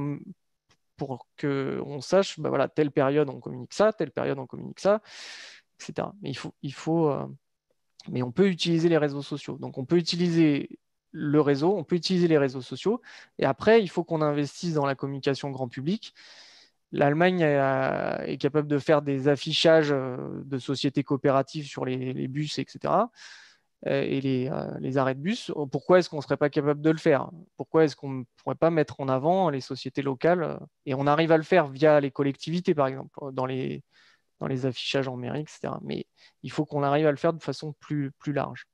pour qu'on sache, bah voilà, telle période on communique ça, telle période on communique ça, etc. Mais il faut euh, mais on peut utiliser les réseaux sociaux. Donc on peut utiliser le réseau, on peut utiliser les réseaux sociaux. Et après, il faut qu'on investisse dans la communication grand public. L'Allemagne est capable de faire des affichages euh, de sociétés coopératives sur les bus, etc. Euh, et euh, les, arrêts de bus, pourquoi est-ce qu'on ne serait pas capable de le faire? Pourquoi est-ce qu'on ne pourrait pas mettre en avant les sociétés locales euh, Et on arrive à le faire via les collectivités, par exemple, dans les, dans les affichages en mairie, etc. Mais il faut qu'on arrive à le faire de façon plus, plus large.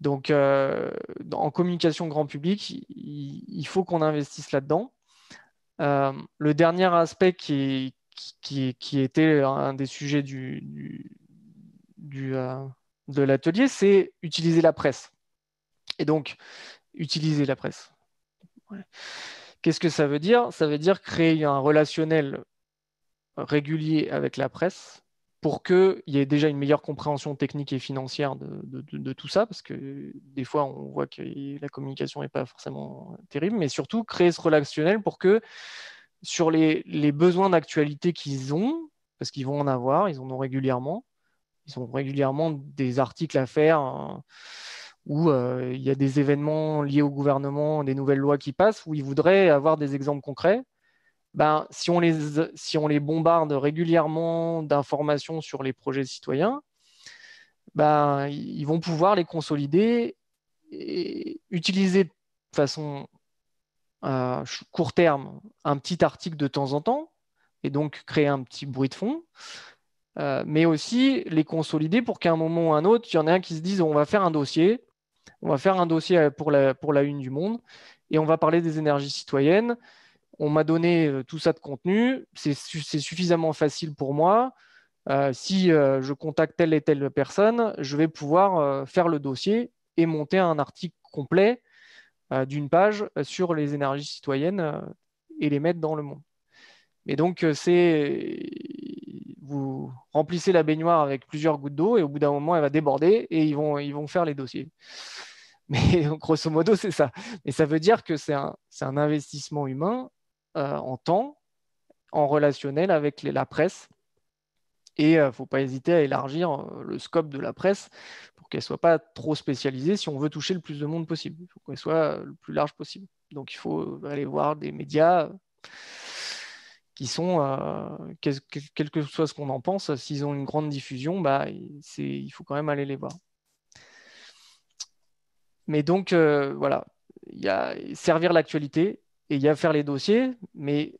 Donc, en communication grand public, il, faut qu'on investisse là-dedans. le dernier aspect qui, qui, était un des sujets du, du de l'atelier, c'est utiliser la presse. Et donc, utiliser la presse. Qu'est-ce que ça veut dire? Ça veut dire créer un relationnel régulier avec la presse pour qu'il y ait déjà une meilleure compréhension technique et financière de, tout ça, parce que des fois, on voit que la communication n'est pas forcément terrible, mais surtout créer ce relationnel pour que sur les, besoins d'actualité qu'ils ont, parce qu'ils vont en avoir, ils en ont régulièrement, ils ont régulièrement des articles à faire hein, où euh, il y a des événements liés au gouvernement, des nouvelles lois qui passent, où ils voudraient avoir des exemples concrets. Ben, si, on les, si on les bombarde régulièrement d'informations sur les projets citoyens, ben, ils vont pouvoir les consolider et utiliser de façon à court terme un petit article de temps en temps et donc créer un petit bruit de fond euh, mais aussi les consolider pour qu'à un moment ou un autre, il y en ait un qui se dise on va faire un dossier, on va faire un dossier pour la, pour la une du monde et on va parler des énergies citoyennes. On m'a donné euh, tout ça de contenu, c'est suffisamment facile pour moi. Euh, si je contacte telle et telle personne, je vais pouvoir faire le dossier et monter un article complet d'une page sur les énergies citoyennes et les mettre dans le monde. Mais donc, c'est vous remplissez la baignoire avec plusieurs gouttes d'eau et au bout d'un moment, elle va déborder et ils vont, ils vont faire les dossiers. Mais grosso modo, c'est ça. Mais ça veut dire que c'est un, un, investissement humain euh, en temps, en relationnel avec la presse. Et il euh, ne faut pas hésiter à élargir euh, le scope de la presse pour qu'elle ne soit pas trop spécialisée si on veut toucher le plus de monde possible. Il faut qu'elle soit le plus large possible. Donc il faut aller voir des médias qui sont, euh, quel, que soit ce qu'on en pense, s'ils ont une grande diffusion, bah, il faut quand même aller les voir. Mais donc, euh, voilà, il y a servir l'actualité et il y a faire les dossiers, mais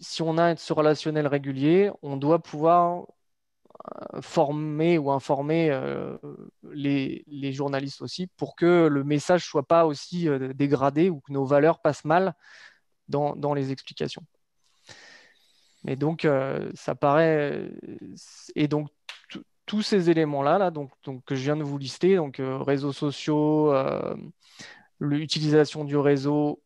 si on a ce relationnel régulier, on doit pouvoir euh, former ou informer les, journalistes aussi pour que le message soit pas aussi dégradé ou que nos valeurs passent mal dans les explications. Mais donc, euh, ça paraît. Et donc, tous ces éléments-là, là, donc, donc, que je viens de vous lister, donc euh, réseaux sociaux, euh, l'utilisation du réseau,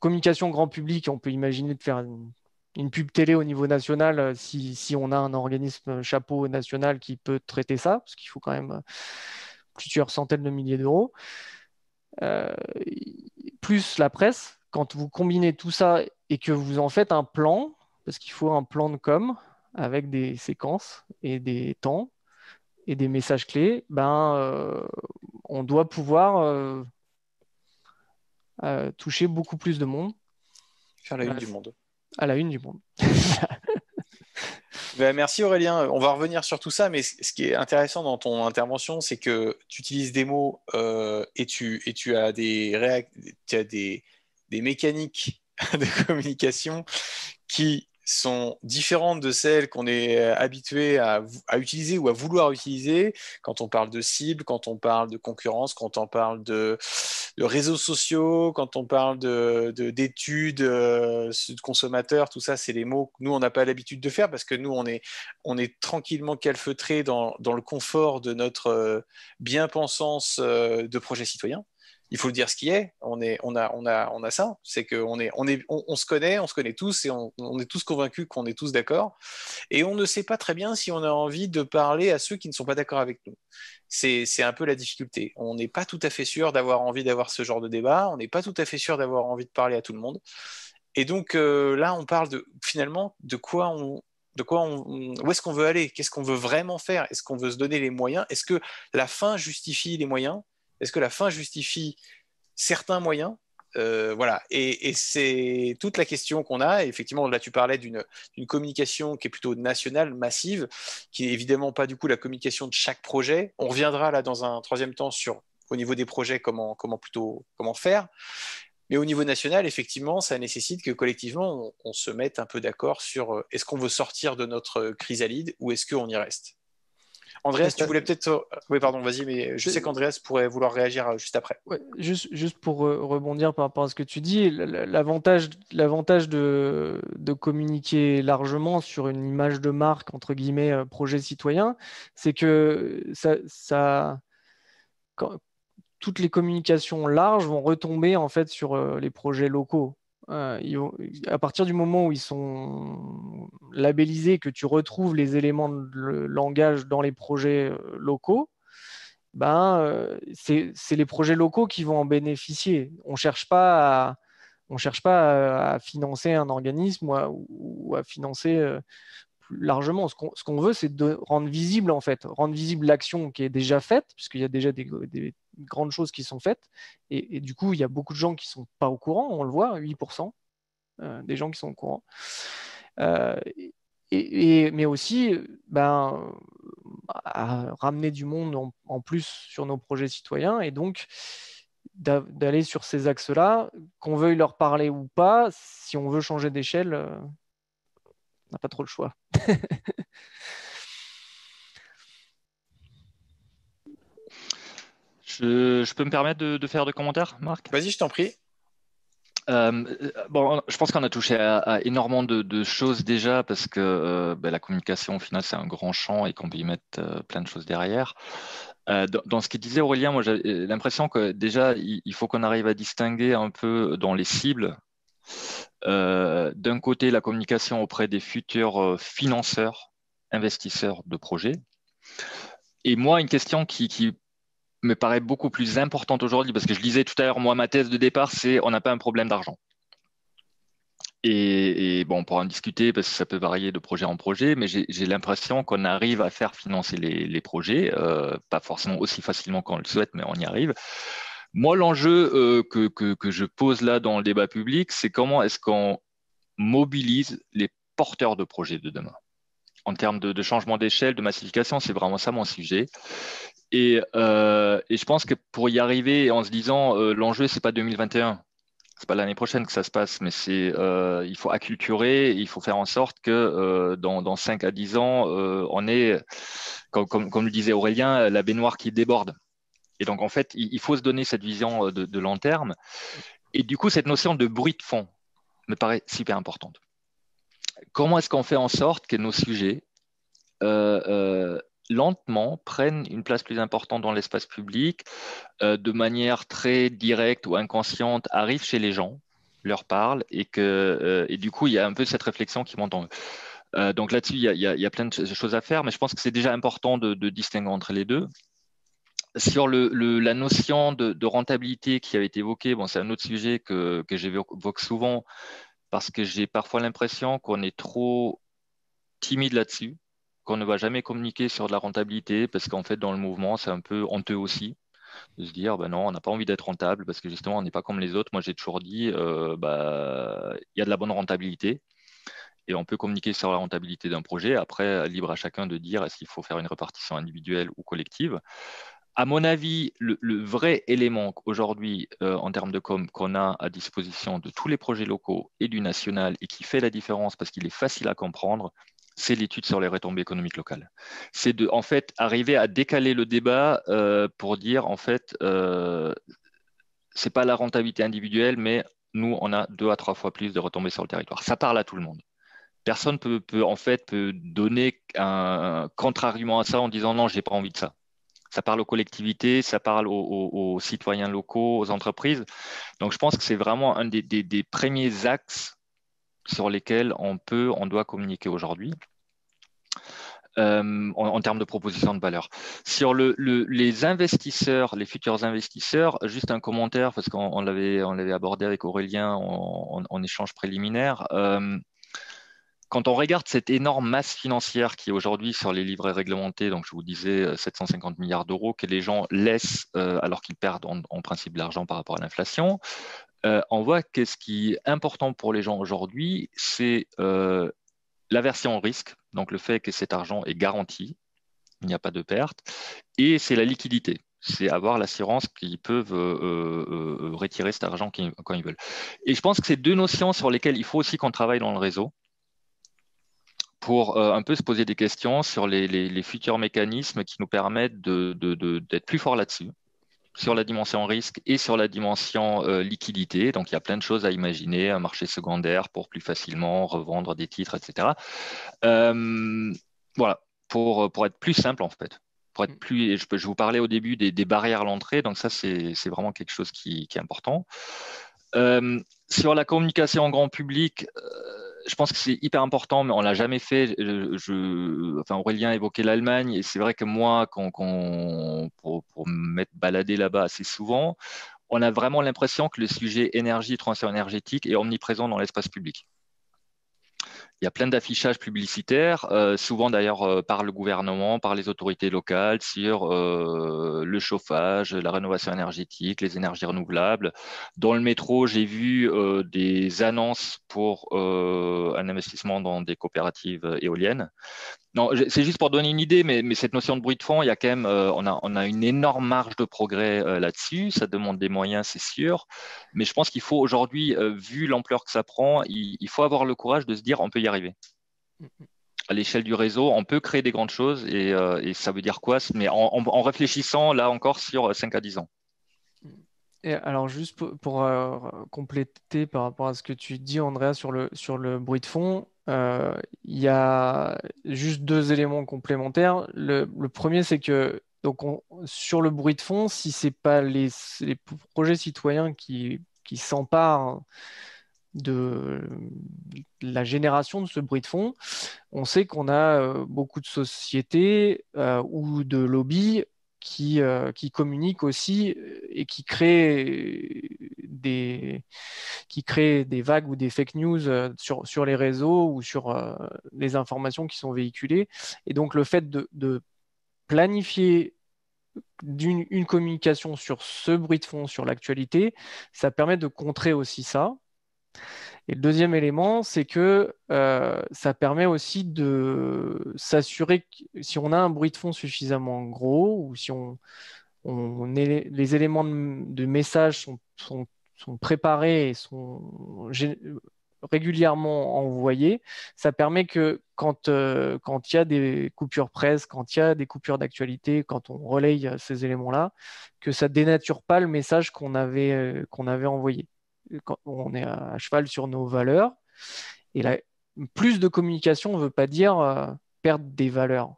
communication grand public, on peut imaginer de faire une, pub télé au niveau national si, on a un organisme chapeau national qui peut traiter ça, parce qu'il faut quand même plusieurs centaines de milliers d'euros. plus la presse, quand vous combinez tout ça et que vous en faites un plan, parce qu'il faut un plan de com avec des séquences et des temps et des messages clés, ben, euh, on doit pouvoir toucher beaucoup plus de monde. Faire la une du monde. À la une du monde. Ben, merci Aurélien. On va revenir sur tout ça, mais ce qui est intéressant dans ton intervention, c'est que tu utilises des mots euh, et, tu, et tu as des, tu as des, des mécaniques de communication qui sont différentes de celles qu'on est euh, habitué à, utiliser ou à vouloir utiliser. Quand on parle de cible, quand on parle de concurrence, quand on parle de, réseaux sociaux, quand on parle d'études euh, de, consommateurs, tout ça, c'est les mots que nous, on n'a pas l'habitude de faire parce que nous, on est, tranquillement calfeutré dans, dans le confort de notre euh, bien-pensance de projet citoyen il faut dire ce qui est. On, est, on, a, on, a, on a ça. C'est qu'on est, on est, on, se connaît, on se connaît tous et on, est tous convaincus qu'on est tous d'accord. Et on ne sait pas très bien si on a envie de parler à ceux qui ne sont pas d'accord avec nous. C'est un peu la difficulté. On n'est pas tout à fait sûr d'avoir envie d'avoir ce genre de débat. On n'est pas tout à fait sûr d'avoir envie de parler à tout le monde. Et donc euh, là, on parle finalement de quoi on, de quoi on, où est-ce qu'on veut aller? Qu'est-ce qu'on veut vraiment faire? Est-ce qu'on veut se donner les moyens? Est-ce que la fin justifie les moyens? Est-ce que la fin justifie certains moyens? Euh, voilà, et, c'est toute la question qu'on a. effectivement, là, tu parlais d'une communication qui est plutôt nationale, massive, qui n'est évidemment pas du coup la communication de chaque projet. On reviendra là dans un troisième temps sur au niveau des projets comment, plutôt comment faire. Mais au niveau national, effectivement, ça nécessite que collectivement, on, on se mette un peu d'accord sur euh, est-ce qu'on veut sortir de notre chrysalide ou est-ce qu'on y reste? Andreas, tu voulais peut-être. Euh, oui, pardon, vas-y, mais je sais qu'Andreas pourrait vouloir réagir euh, juste après. juste, juste pour euh, rebondir par rapport à ce que tu dis, l'avantage, de, de, communiquer largement sur une image de marque, entre guillemets, projet citoyen, c'est que ça, ça toutes les communications larges vont retomber en fait sur les projets locaux. Euh, à partir du moment où ils sont labellisés, que tu retrouves les éléments de langage dans les projets euh, locaux, ben, euh, c'est les projets locaux qui vont en bénéficier. On ne cherche pas à, on cherche pas à, financer un organisme ou à, financer largement. Ce qu'on veut, c'est de rendre visible, en fait, rendre visible l'action qui est déjà faite, puisqu'il y a déjà des, grandes choses qui sont faites. Et, du coup, il y a beaucoup de gens qui ne sont pas au courant, on le voit, 8% euh, des gens qui sont au courant. Euh, et, mais aussi, ben, à ramener du monde en, plus sur nos projets citoyens et donc d'aller sur ces axes-là, qu'on veuille leur parler ou pas, si on veut changer d'échelle, euh, on n'a pas trop le choix. je, peux me permettre de, faire des commentaires, Marc? Vas-y, je t'en prie. Euh, bon, je pense qu'on a touché à, énormément de, choses déjà parce que euh, ben, la communication au final c'est un grand champ et qu'on peut y mettre euh, plein de choses derrière. Dans, ce qu'il disait Aurélien, moi j'ai l'impression que déjà il, faut qu'on arrive à distinguer un peu dans les cibles. D'un côté la communication auprès des futurs financeurs, investisseurs de projets. Et moi une question qui, me paraît beaucoup plus importante aujourd'hui parce que je disais tout à l'heure, moi, ma thèse de départ, c'est on n'a pas un problème d'argent. Et, bon, on pourra en discuter parce que ça peut varier de projet en projet, mais j'ai l'impression qu'on arrive à faire financer les, projets, euh, pas forcément aussi facilement qu'on le souhaite, mais on y arrive. Moi, l'enjeu euh, que, je pose là dans le débat public, c'est comment est-ce qu'on mobilise les porteurs de projets de demain? En termes de, changement d'échelle, de massification, c'est vraiment ça mon sujet. Euh, et, je pense que pour y arriver, en se disant euh, l'enjeu, c'est pas 2021, c'est pas l'année prochaine que ça se passe, mais c'est euh, il faut acculturer, il faut faire en sorte que dans, dans 5 à 10 ans, on ait, comme, comme, le disait Aurélien, la baignoire qui déborde. Et donc, en fait, il, faut se donner cette vision de, de, long terme. Et du coup, cette notion de bruit de fond me paraît super importante. Comment est-ce qu'on fait en sorte que nos sujets lentement prennent une place plus importante dans l'espace public, euh, de manière très directe ou inconsciente, arrivent chez les gens, leur parlent, et que euh, et du coup, il y a un peu cette réflexion qui monte euh, donc là-dessus, il, y a plein de choses à faire, mais je pense que c'est déjà important de, distinguer entre les deux. Sur la notion de, rentabilité qui avait été évoquée, bon, c'est un autre sujet que, que j'évoque souvent parce que j'ai parfois l'impression qu'on est trop timide là-dessus qu'on ne va jamais communiquer sur de la rentabilité parce qu'en fait, dans le mouvement, c'est un peu honteux aussi. de se dire, ben non, on n'a pas envie d'être rentable parce que justement, on n'est pas comme les autres. Moi, j'ai toujours dit, euh, bah, il y a de la bonne rentabilité et on peut communiquer sur la rentabilité d'un projet. Après, libre à chacun de dire est-ce qu'il faut faire une répartition individuelle ou collective. À mon avis, le, vrai élément aujourd'hui euh, en termes de com qu'on a à disposition de tous les projets locaux et du national et qui fait la différence parce qu'il est facile à comprendre, c'est l'étude sur les retombées économiques locales. C'est de, en fait, arriver à décaler le débat euh, pour dire, en fait, euh, c'est pas la rentabilité individuelle, mais nous, on a deux à trois fois plus de retombées sur le territoire. Ça parle à tout le monde. Personne peut, peut en fait donner un contre-argument à ça en disant non, j'ai pas envie de ça. Ça parle aux collectivités, ça parle aux, citoyens locaux, aux entreprises. Donc, je pense que c'est vraiment un des, premiers axes sur lesquels on peut, on doit communiquer aujourd'hui. Euh, en, termes de proposition de valeur. Sur le, les investisseurs, les futurs investisseurs, juste un commentaire parce qu'on l'avait, on l'avait abordé avec Aurélien en, échange préliminaire. Euh, quand on regarde cette énorme masse financière qui est aujourd'hui sur les livrets réglementés, donc je vous disais 750 milliards d'euros que les gens laissent euh, alors qu'ils perdent en, principe de l'argent par rapport à l'inflation, euh, on voit que ce qui est important pour les gens aujourd'hui, c'est euh, l'aversion au risque, donc le fait que cet argent est garanti, il n'y a pas de perte, et c'est la liquidité. C'est avoir l'assurance qu'ils peuvent euh, retirer cet argent quand ils veulent. Et je pense que c'est deux notions sur lesquelles il faut aussi qu'on travaille dans le réseau pour un peu se poser des questions sur les, futurs mécanismes qui nous permettent d'être plus forts là-dessus sur la dimension risque et sur la dimension euh, liquidité. Donc, il y a plein de choses à imaginer, un marché secondaire pour plus facilement revendre des titres, etc. Euh, voilà, pour, être plus simple en fait. Pour être plus, je, vous parlais au début des, barrières à l'entrée, donc ça, c'est vraiment quelque chose qui, est important. Euh, sur la communication en grand public, je pense que c'est hyper important, mais on l'a jamais fait. Je, enfin, Aurélien évoquait l'Allemagne, et c'est vrai que moi, quand, pour, pour m'être baladé là-bas assez souvent, on a vraiment l'impression que le sujet énergie transfert énergétique est omniprésent dans l'espace public. Il y a plein d'affichages publicitaires, euh, souvent d'ailleurs euh, par le gouvernement, par les autorités locales, sur euh, le chauffage, la rénovation énergétique, les énergies renouvelables. Dans le métro, j'ai vu des annonces pour un investissement dans des coopératives éoliennes. Non, c'est juste pour donner une idée, mais, cette notion de bruit de fond, il y a quand même, on, a, une énorme marge de progrès là-dessus. Ça demande des moyens, c'est sûr. Mais je pense qu'il faut aujourd'hui, vu l'ampleur que ça prend, il, faut avoir le courage de se dire on peut y arriver. À l'échelle du réseau, on peut créer des grandes choses et, ça veut dire quoi? Mais en, réfléchissant là encore sur 5 à 10 ans. Et alors, juste pour, compléter par rapport à ce que tu dis, Andrea, sur le, sur le bruit de fond, euh, il y a juste deux éléments complémentaires. Le, premier, c'est que donc sur le bruit de fond, si ce n'est pas les, projets citoyens qui, s'emparent de la génération de ce bruit de fond, on sait qu'on a euh, beaucoup de sociétés euh, ou de lobbies qui, qui communiquent aussi et qui créent des, qui créent des vagues ou des fake news euh, sur, sur les réseaux ou sur euh, les informations qui sont véhiculées. Et donc le fait de, de planifier une communication sur ce bruit de fond, sur l'actualité, ça permet de contrer aussi ça. Et le deuxième élément, c'est que euh, ça permet aussi de s'assurer que si on a un bruit de fond suffisamment gros ou si on, les éléments de, message sont, préparés et sont régulièrement envoyés, ça permet que quand euh, quand il y a des coupures presse, quand il y a des coupures d'actualité, quand on relaye ces éléments-là, que ça dénature pas le message qu'on avait euh, qu'on avait envoyé. Quand on est à cheval sur nos valeurs, et là, plus de communication ne veut pas dire euh, perdre des valeurs.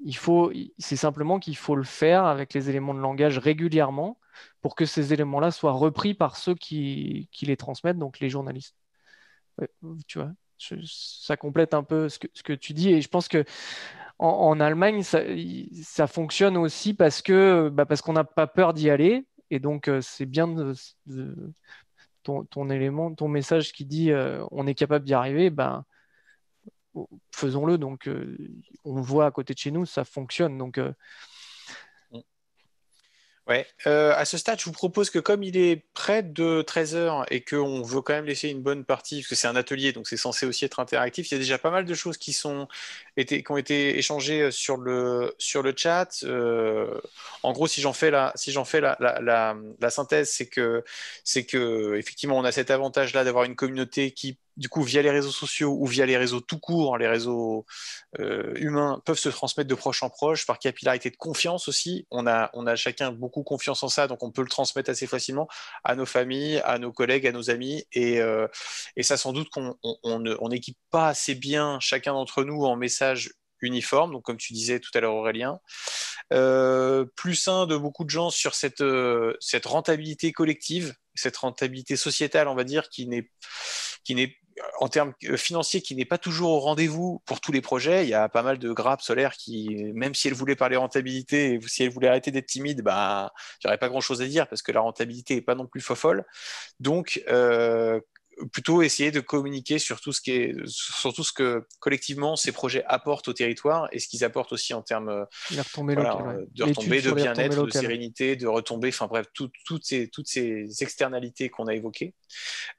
Il faut, c'est simplement qu'il faut le faire avec les éléments de langage régulièrement pour que ces éléments-là soient repris par ceux qui, les transmettent, donc les journalistes. tu vois, ça complète un peu ce que, tu dis. Et je pense que en, Allemagne, ça, fonctionne aussi parce que bah, parce qu'on n'a pas peur d'y aller. Et donc, euh, c'est bien ton, élément, ton message qui dit euh, on est capable d'y arriver, ben, faisons-le. Donc, euh, on voit à côté de chez nous, ça fonctionne. Donc, Ouais. Euh, à ce stade, je vous propose que comme il est près de 13h et qu'on veut quand même laisser une bonne partie, parce que c'est un atelier, donc c'est censé aussi être interactif, il y a déjà pas mal de choses qui, sont, été, qui ont été échangées euh, sur le, sur le chat. Euh, en gros, si j'en fais, la, si j'en fais la, la, synthèse, c'est que, c'est que effectivement, on a cet avantage-là d'avoir une communauté qui du coup, via les réseaux sociaux ou via les réseaux tout court, les réseaux euh, humains peuvent se transmettre de proche en proche par capillarité de confiance aussi. On a, on a chacun beaucoup confiance en ça, donc on peut le transmettre assez facilement à nos familles, à nos collègues, à nos amis. Et, euh, et ça, sans doute qu'on on n'équipe pas assez bien chacun d'entre nous en message uniforme, donc comme tu disais tout à l'heure Aurélien. Euh, plus un de beaucoup de gens sur cette, cette rentabilité collective, cette rentabilité sociétale, on va dire, qui n'est qui n'est en termes euh, financiers qui n'est pas toujours au rendez-vous pour tous les projets. Il y a pas mal de grappes solaires qui, même si elles voulaient parler rentabilité, si elles voulaient arrêter d'être timides, bah, j'aurais pas grand-chose à dire parce que la rentabilité n'est pas non plus fofolle. Donc, euh, plutôt essayer de communiquer sur tout ce qui est, sur tout ce que collectivement ces projets apportent au territoire et ce qu'ils apportent aussi en termes euh, de retombées, de bien-être, de sérénité, de retombées, enfin bref, toutes, ces, toutes ces externalités qu'on a évoquées.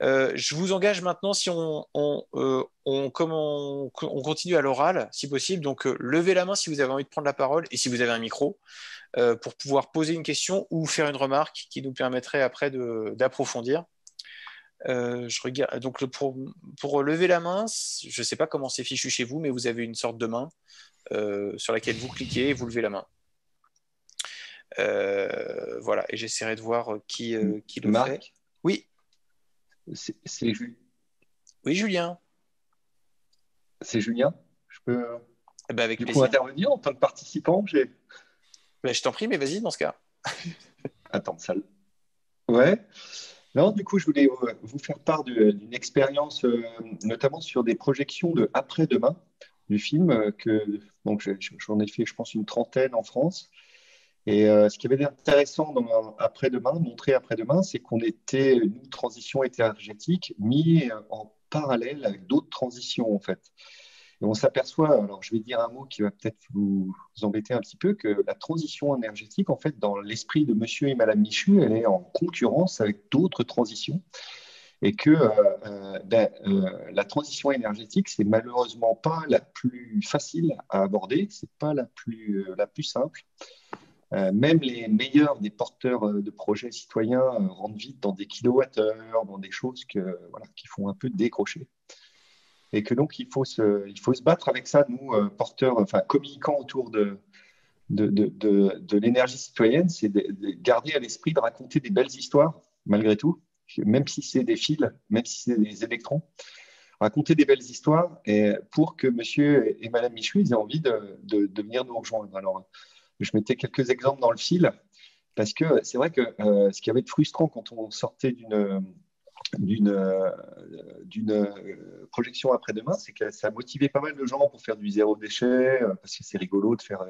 Euh, je vous engage maintenant, si on, on, euh, on, on, continue à l'oral, si possible, donc levez la main si vous avez envie de prendre la parole et si vous avez un micro. pour pouvoir poser une question ou faire une remarque qui nous permettrait après d'approfondir. Euh, je regarde. Donc pour, pour, lever la main, je ne sais pas comment c'est fichu chez vous, mais vous avez une sorte de main euh, sur laquelle vous cliquez et vous levez la main. Euh, voilà, et j'essaierai de voir qui, qui le Marc, fait. Oui. C'est Julien. Oui, Julien. C'est Julien. Je peux eh ben avec du coup, intervenir en tant que participant. Ben, je t'en prie, mais vas-y dans ce cas. Attends, ça. Ouais. Non, du coup, je voulais euh, vous faire part d'une expérience, euh, notamment sur des projections de Après-demain, du film, euh, que donc j'en ai fait, je pense, une trentaine en France. Et ce qui avait été intéressant dans Après-demain, montrer Après-demain, c'est qu'on était, une transition énergétique, mis en parallèle avec d'autres transitions, en fait. Et on s'aperçoit, alors je vais dire un mot qui va peut-être vous, embêter un petit peu, que la transition énergétique, en fait, dans l'esprit de monsieur et madame Michu, elle est en concurrence avec d'autres transitions. Et que euh, euh, ben, euh, la transition énergétique, c'est malheureusement pas la plus facile à aborder, c'est pas la plus, la plus simple. même les meilleurs des porteurs de projets citoyens rentrent vite dans des kilowattheures, dans des choses voilà, qui font un peu décrocher et que donc il faut se, il faut se battre avec ça, nous, euh, porteurs, enfin communicants autour de, de, de, de, l'énergie citoyenne, c'est de, garder à l'esprit de raconter des belles histoires, malgré tout, même si c'est des fils, même si c'est des électrons, raconter des belles histoires et pour que monsieur et madame Michu aient envie de, de, venir nous rejoindre. Alors, je mettais quelques exemples dans le fil, parce que c'est vrai que euh, ce qui avait été frustrant quand on sortait d'une d'une euh, euh, projection après-demain, c'est que ça a motivé pas mal de gens pour faire du zéro déchet, euh, parce que c'est rigolo de faire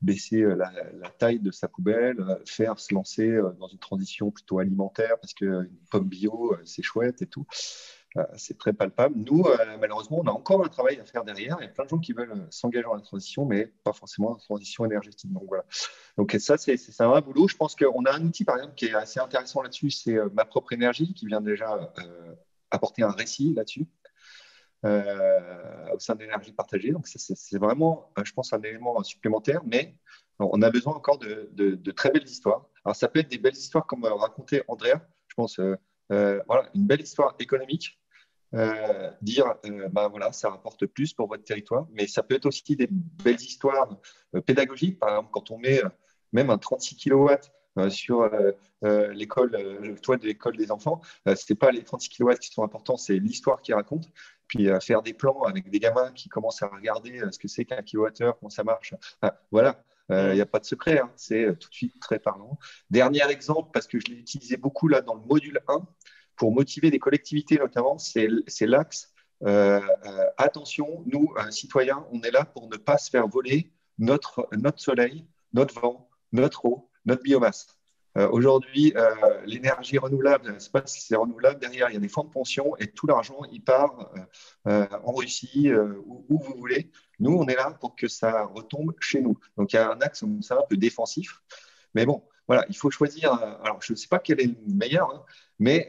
baisser la, taille de sa poubelle, faire se lancer dans une transition plutôt alimentaire, parce qu'une pomme bio, c'est chouette et tout. C'est très palpable. Nous, malheureusement, on a encore un travail à faire derrière. Il y a plein de gens qui veulent s'engager dans la transition, mais pas forcément dans la transition énergétique. Donc voilà. Donc ça, c'est un vrai boulot. Je pense qu'on a un outil, par exemple, qui est assez intéressant là-dessus, c'est euh, Ma propre énergie, qui vient déjà euh, apporter un récit là-dessus. Euh, au sein de l'énergie partagée. Donc, c'est vraiment, je pense, un élément supplémentaire, mais on a besoin encore de, très belles histoires. Alors, ça peut être des belles histoires comme racontait Andrea, je pense, voilà, une belle histoire économique, dire, ben voilà, ça rapporte plus pour votre territoire, mais ça peut être aussi des belles histoires pédagogiques, par exemple, quand on met même un 36 kW euh, sur euh, euh, l'école, le toit de l'école des enfants, ce n'est pas les 36 kW qui sont importants, c'est l'histoire qui raconte. Puis faire des plans avec des gamins qui commencent à regarder ce que c'est qu'un kilowattheure, comment ça marche. voilà, il n'y a pas de secret, hein. c'est tout de suite très parlant. Dernier exemple, parce que je l'ai utilisé beaucoup là dans le module 1, pour motiver des collectivités notamment, c'est l'axe. attention, nous, citoyens, on est là pour ne pas se faire voler notre, notre soleil, notre vent, notre eau, notre biomasse. Euh, aujourd'hui, euh, l'énergie renouvelable, c'est pas si c'est renouvelable, derrière, il y a des fonds de pension et tout l'argent, il part euh, en Russie, où, où, vous voulez. Nous, on est là pour que ça retombe chez nous. Donc, il y a un axe comme ça, un peu défensif. Mais bon, voilà, il faut choisir. alors, je ne sais pas quel est le meilleur, hein, mais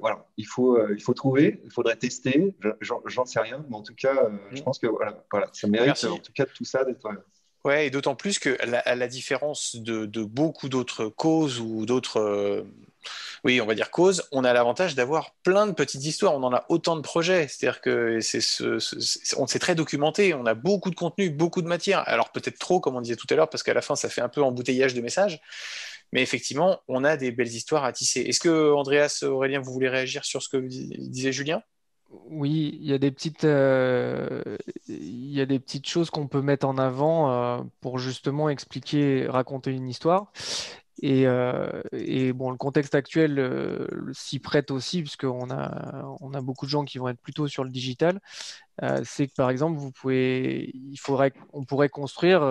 voilà, il faut, il faut trouver, il faudrait tester. J'en sais rien, mais en tout cas, je mmh. pense que voilà, voilà ça mérite en tout cas tout ça d'être. Ouais, et d'autant plus que la, la différence de, de beaucoup d'autres causes ou d'autres oui, on va dire cause, on a l'avantage d'avoir plein de petites histoires. On en a autant de projets. C'est-à-dire que c'est ce, on s'est très documenté. On a beaucoup de contenu, beaucoup de matière. Alors peut-être trop, comme on disait tout à l'heure, parce qu'à la fin, ça fait un peu embouteillage de messages. Mais effectivement, on a des belles histoires à tisser. Est-ce que Andreas, Aurélien, vous voulez réagir sur ce que disait Julien? Oui, il y a des petites, euh, il y a des petites choses qu'on peut mettre en avant euh, pour justement expliquer, raconter une histoire. Euh, et, bon, le contexte actuel euh, s'y prête aussi, puisqu'on a, on a beaucoup de gens qui vont être plutôt sur le digital. Euh, c'est que par exemple, vous pouvez, il faudrait, on pourrait construire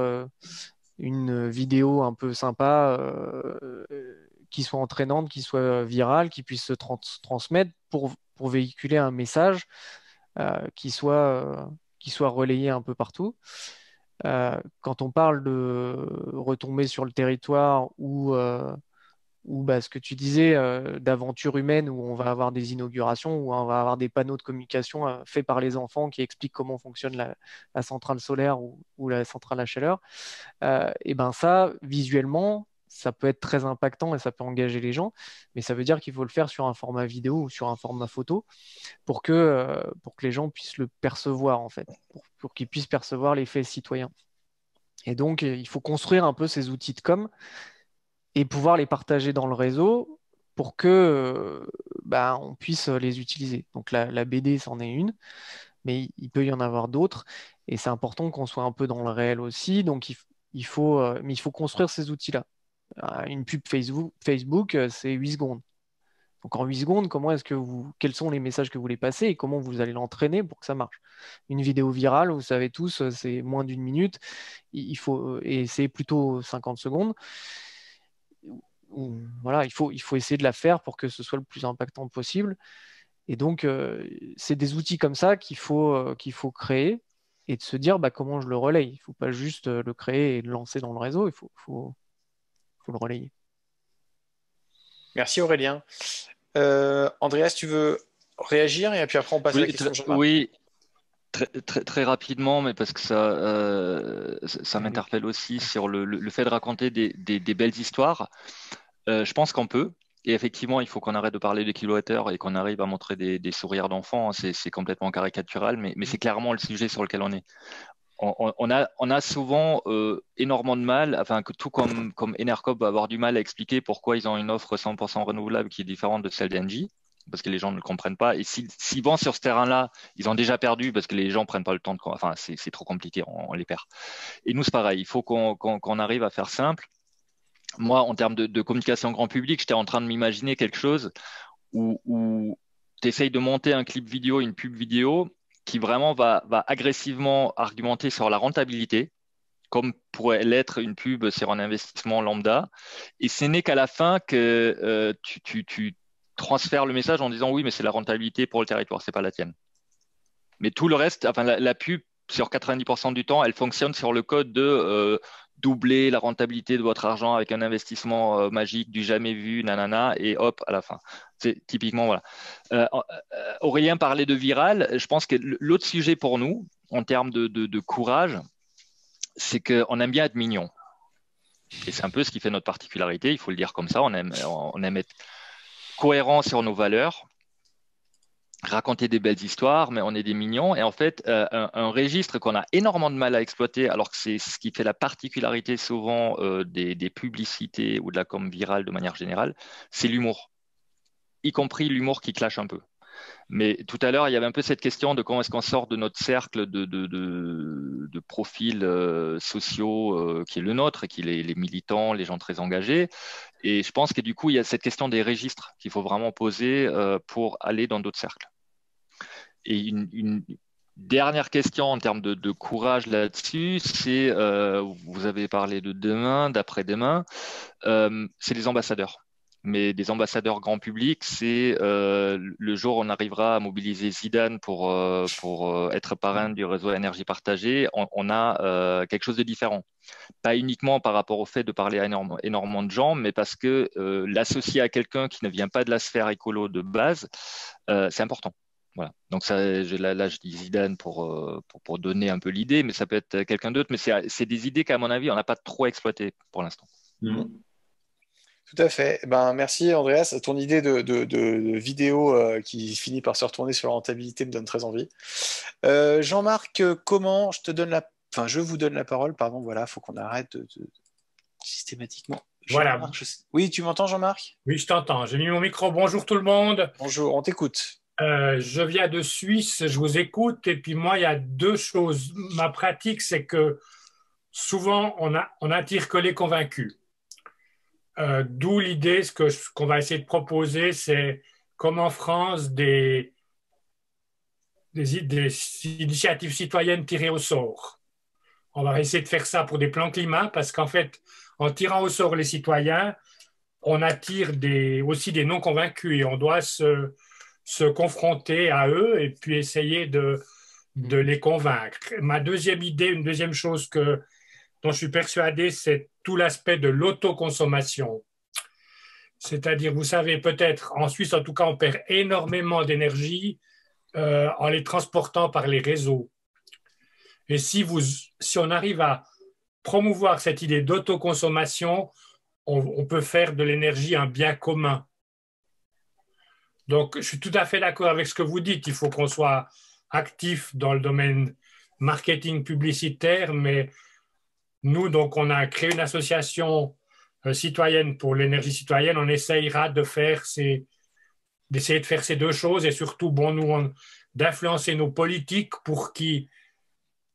une vidéo un peu sympa, qui soit entraînante, qui soit virale, qui puisse se transmettre pour, pour véhiculer un message qui, soit, qui soit relayé un peu partout. Euh, quand on parle de retomber sur le territoire ou, euh, ou bah, ce que tu disais d'aventure humaine où on va avoir des inaugurations, où on va avoir des panneaux de communication faits par les enfants qui expliquent comment fonctionne la, centrale solaire ou, la centrale à chaleur, et ben ça, visuellement, ça peut être très impactant et ça peut engager les gens, mais ça veut dire qu'il faut le faire sur un format vidéo ou sur un format photo pour que, pour que les gens puissent le percevoir, en fait, pour, qu'ils puissent percevoir l'effet citoyen. Et donc, il faut construire un peu ces outils de com et pouvoir les partager dans le réseau pour que euh, bah, on puisse les utiliser. Donc la, BD, c'en est une, mais il peut y en avoir d'autres. Et c'est important qu'on soit un peu dans le réel aussi. Donc il faut, mais il faut construire ces outils-là. Euh, une pub Facebook, euh, c'est 8 secondes. Donc en 8 secondes, comment est-ce que vous, quels sont les messages que vous voulez passer et comment vous allez l'entraîner pour que ça marche? Une vidéo virale, vous savez tous, euh, c'est moins d'une minute, il faut, et c'est plutôt 50 secondes. Voilà, il faut, il faut essayer de la faire pour que ce soit le plus impactant possible. Et donc, c'est des outils comme ça qu'il faut, qu'il faut créer et de se dire bah, comment je le relaye. Il ne faut pas juste le créer et le lancer dans le réseau, il faut, faut le relayer. Merci Aurélien. Euh, Andreas, tu veux réagir et puis après on passe à la question Oui, Très, très, rapidement, mais parce que ça, euh, ça m'interpelle aussi sur le, fait de raconter des, belles histoires. Euh, je pense qu'on peut. Et effectivement, il faut qu'on arrête de parler de kilowattheures et qu'on arrive à montrer des, sourires d'enfants. C'est complètement caricatural, mais, mais c'est clairement le sujet sur lequel on est on, a, souvent euh, énormément de mal, enfin que tout comme, comme Enercop va avoir du mal à expliquer pourquoi ils ont une offre 100% renouvelable qui est différente de celle d'Engie, parce que les gens ne le comprennent pas. Et s'ils vont sur ce terrain-là, ils ont déjà perdu parce que les gens prennent pas le temps de, enfin c'est trop compliqué, on, les perd. Et nous c'est pareil, il faut qu'on arrive à faire simple. Moi, en termes de, communication grand public, j'étais en train de m'imaginer quelque chose où, où tu essayes de monter un clip vidéo, une pub vidéo, qui vraiment va, agressivement argumenter sur la rentabilité, comme pourrait l'être une pub sur un investissement lambda. Et ce n'est qu'à la fin que euh, tu, transfères le message en disant oui, mais c'est la rentabilité pour le territoire, c'est pas la tienne. Mais tout le reste, enfin la, pub sur 90% du temps, elle fonctionne sur le code de euh, doubler la rentabilité de votre argent avec un investissement euh, magique du jamais vu, nanana, et hop, à la fin. C'est typiquement, voilà. Euh, Aurélien parlait de viral. Je pense que l'autre sujet pour nous, en termes de, courage, c'est qu'on aime bien être mignon. Et c'est un peu ce qui fait notre particularité, il faut le dire comme ça. On aime, on aime être cohérent sur nos valeurs raconter des belles histoires, mais on est des mignons. Et en fait, euh, un, registre qu'on a énormément de mal à exploiter, alors que c'est ce qui fait la particularité souvent euh, des, publicités ou de la com virale de manière générale, c'est l'humour, y compris l'humour qui clash un peu. Mais tout à l'heure, il y avait un peu cette question de comment est-ce qu'on sort de notre cercle de, de, profils euh, sociaux qui est le nôtre, qui est les, militants, les gens très engagés. Et je pense que du coup, il y a cette question des registres qu'il faut vraiment poser pour aller dans d'autres cercles. Et une, dernière question en termes de, courage là-dessus, c'est, euh, vous avez parlé de demain, d'après-demain, euh, c'est les ambassadeurs. Mais des ambassadeurs grand public, c'est le jour où on arrivera à mobiliser Zidane pour, pour être parrain du réseau énergie partagée, on, a quelque chose de différent. Pas uniquement par rapport au fait de parler à énormément de gens, mais parce que l'associer à quelqu'un qui ne vient pas de la sphère écolo de base, c'est important. Voilà. Donc là, je dis Zidane pour, pour, donner un peu l'idée, mais ça peut être quelqu'un d'autre. Mais c'est des idées qu'à mon avis, on n'a pas trop exploitées pour l'instant. Mmh. Tout à fait. Ben, merci Andreas. Ton idée de, vidéo euh, qui finit par se retourner sur la rentabilité me donne très envie. Euh, Jean-Marc, comment je te donne la, enfin, je vous donne la parole. Pardon, voilà, faut qu'on arrête de, systématiquement. Voilà. Oui, tu m'entends, Jean-Marc? Oui, je t'entends. J'ai mis mon micro. Bonjour tout le monde. Bonjour, on t'écoute. Euh, je viens de Suisse, je vous écoute, et puis moi, il y a deux choses. Ma pratique, c'est que souvent, on, a, on attire que les convaincus. Euh, d'où l'idée, ce qu'on va essayer de proposer, c'est comme en France, des, des, initiatives citoyennes tirées au sort. On va essayer de faire ça pour des plans climat, parce qu'en fait, en tirant au sort les citoyens, on attire des, aussi des non convaincus et on doit se, se confronter à eux et puis essayer de, de les convaincre. Ma deuxième idée, une deuxième chose que, je suis persuadé, c'est tout l'aspect de l'autoconsommation. C'est-à-dire, vous savez, peut-être en Suisse, en tout cas, on perd énormément d'énergie euh, en les transportant par les réseaux. Et si, vous, si on arrive à promouvoir cette idée d'autoconsommation, on, on peut faire de l'énergie un bien commun. Donc, je suis tout à fait d'accord avec ce que vous dites. Il faut qu'on soit actif dans le domaine marketing publicitaire, mais nous, donc, on a créé une association euh, citoyenne pour l'énergie citoyenne. On essayera de faire ces, d'essayer de faire ces deux choses et surtout, bon, nous, d'influencer nos politiques pour qui,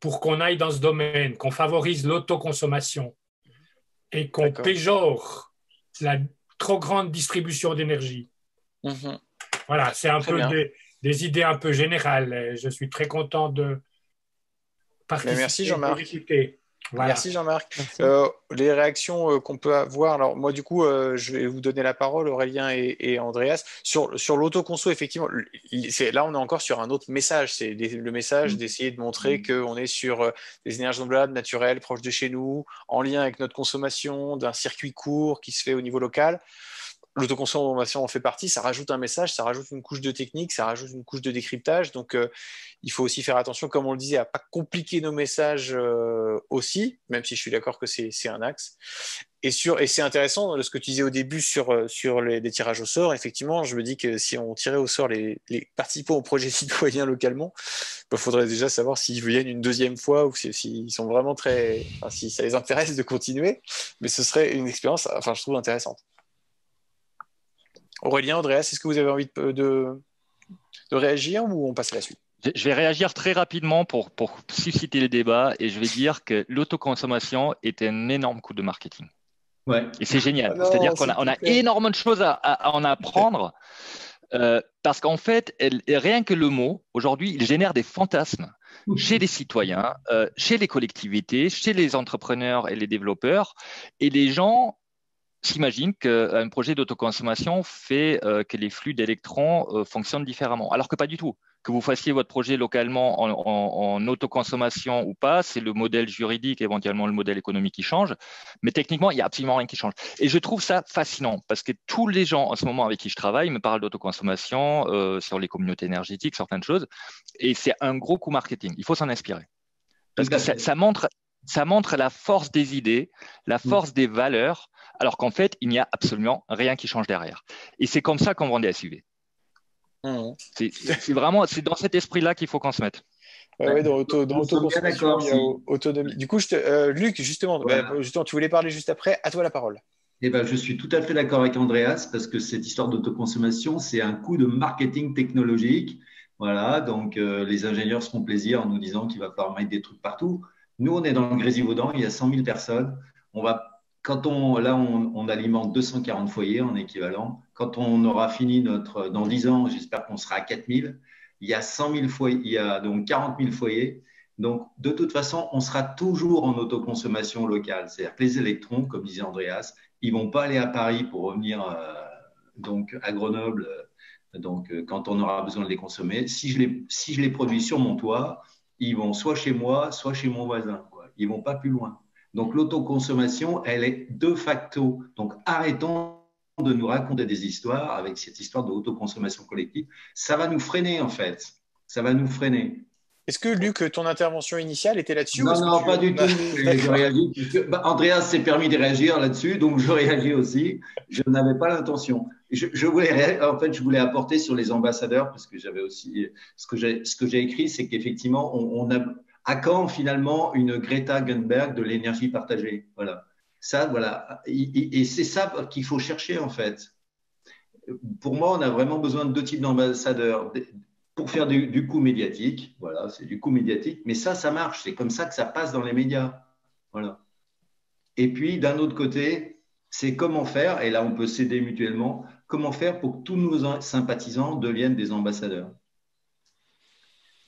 pour qu'on aille dans ce domaine, qu'on favorise l'autoconsommation et qu'on péjore la trop grande distribution d'énergie. Mhm. Voilà, c'est un peu des, idées un peu générales. Je suis très content de participer. merci Jean-Marc. Merci Jean-Marc. Euh, les réactions euh, qu'on peut avoir, alors moi du coup, euh, je vais vous donner la parole, Aurélien et, Andreas. Sur, sur l'autoconso, effectivement, là on est encore sur un autre message. C'est le message mm. d'essayer de montrer mm. qu'on est sur des énergies renouvelables naturelles, proches de chez nous, en lien avec notre consommation, d'un circuit court qui se fait au niveau local l'autoconsommation en fait partie, ça rajoute un message, ça rajoute une couche de technique, ça rajoute une couche de décryptage. Donc, euh, il faut aussi faire attention, comme on le disait, à pas compliquer nos messages euh, aussi, même si je suis d'accord que c'est un axe. Et, et c'est intéressant ce que tu disais au début sur, euh, sur les, tirages au sort. Effectivement, je me dis que si on tirait au sort les, participants au projet citoyen localement, il bah, faudrait déjà savoir s'ils viennent une deuxième fois ou s'ils sont vraiment très. Si ça les intéresse de continuer. Mais ce serait une expérience, enfin, je trouve intéressante. Aurélien, Andreas, est-ce que vous avez envie de, réagir ou on passe à la suite? Je vais réagir très rapidement pour, susciter le débat et je vais dire que l'autoconsommation est un énorme coup de marketing. Ouais. Et c'est génial. Ah C'est-à-dire qu'on a, on a énormément de choses à, en apprendre euh, parce qu'en fait, rien que le mot, aujourd'hui, il génère des fantasmes chez les citoyens, euh, chez les collectivités, chez les entrepreneurs et les développeurs. Et les gens s'imagine qu'un projet d'autoconsommation fait euh, que les flux d'électrons euh, fonctionnent différemment, alors que pas du tout. Que vous fassiez votre projet localement en, autoconsommation ou pas, c'est le modèle juridique, éventuellement le modèle économique qui change, mais techniquement, il n'y a absolument rien qui change. Et je trouve ça fascinant, parce que tous les gens en ce moment avec qui je travaille me parlent d'autoconsommation, euh, sur les communautés énergétiques, certaines choses, et c'est un gros coup marketing. Il faut s'en inspirer. Parce que ça, montre, ça montre la force des idées, la mm. force des valeurs, alors qu'en fait, il n'y a absolument rien qui change derrière. Et c'est comme ça qu'on vend des SUV. Mmh. C'est vraiment c'est dans cet esprit-là qu'il faut qu'on se mette. Oui, dans, auto, dans autonomie. Du coup, je euh, Luc, justement, justement, tu voulais parler juste après. À toi la parole. Eh ben, je suis tout à fait d'accord avec Andreas parce que cette histoire d'autoconsommation, c'est un coup de marketing technologique. Voilà, donc euh, les ingénieurs se font plaisir en nous disant qu'il va falloir mettre des trucs partout. Nous, on est dans le Grésivaudan, il y a 100 000 personnes. On va quand on, là, on, alimente 240 foyers en équivalent. Quand on aura fini notre, dans 10 ans, j'espère qu'on sera à 4000. Il y a 100 000 foyers, il y a donc 40 000 foyers. Donc, de toute façon, on sera toujours en autoconsommation locale. C'est-à-dire que les électrons, comme disait Andreas, ils vont pas aller à Paris pour revenir euh, donc à Grenoble, donc quand on aura besoin de les consommer. Si je les, si je les produis sur mon toit, ils vont soit chez moi, soit chez mon voisin. Quoi. Ils vont pas plus loin. Donc l'autoconsommation, elle est de facto. Donc arrêtons de nous raconter des histoires avec cette histoire de autoconsommation collective. Ça va nous freiner en fait. Ça va nous freiner. Est-ce que Luc, ton intervention initiale était là-dessus Non, non, pas du tout. Bah, Andreas s'est permis de réagir là-dessus, donc je réagis aussi. Je n'avais pas l'intention. Je, voulais, en fait, je voulais apporter sur les ambassadeurs parce que j'avais aussi ce que j'ai, écrit, c'est qu'effectivement, on, a à quand finalement une Greta Thunberg de l'énergie partagée Voilà. Ça, voilà. Et, c'est ça qu'il faut chercher en fait. Pour moi, on a vraiment besoin de deux types d'ambassadeurs pour faire du, du coup médiatique. Voilà, c'est du coup médiatique. Mais ça, ça marche. C'est comme ça que ça passe dans les médias. Voilà. Et puis, d'un autre côté, c'est comment faire, et là on peut s'aider mutuellement, comment faire pour que tous nos sympathisants deviennent des ambassadeurs.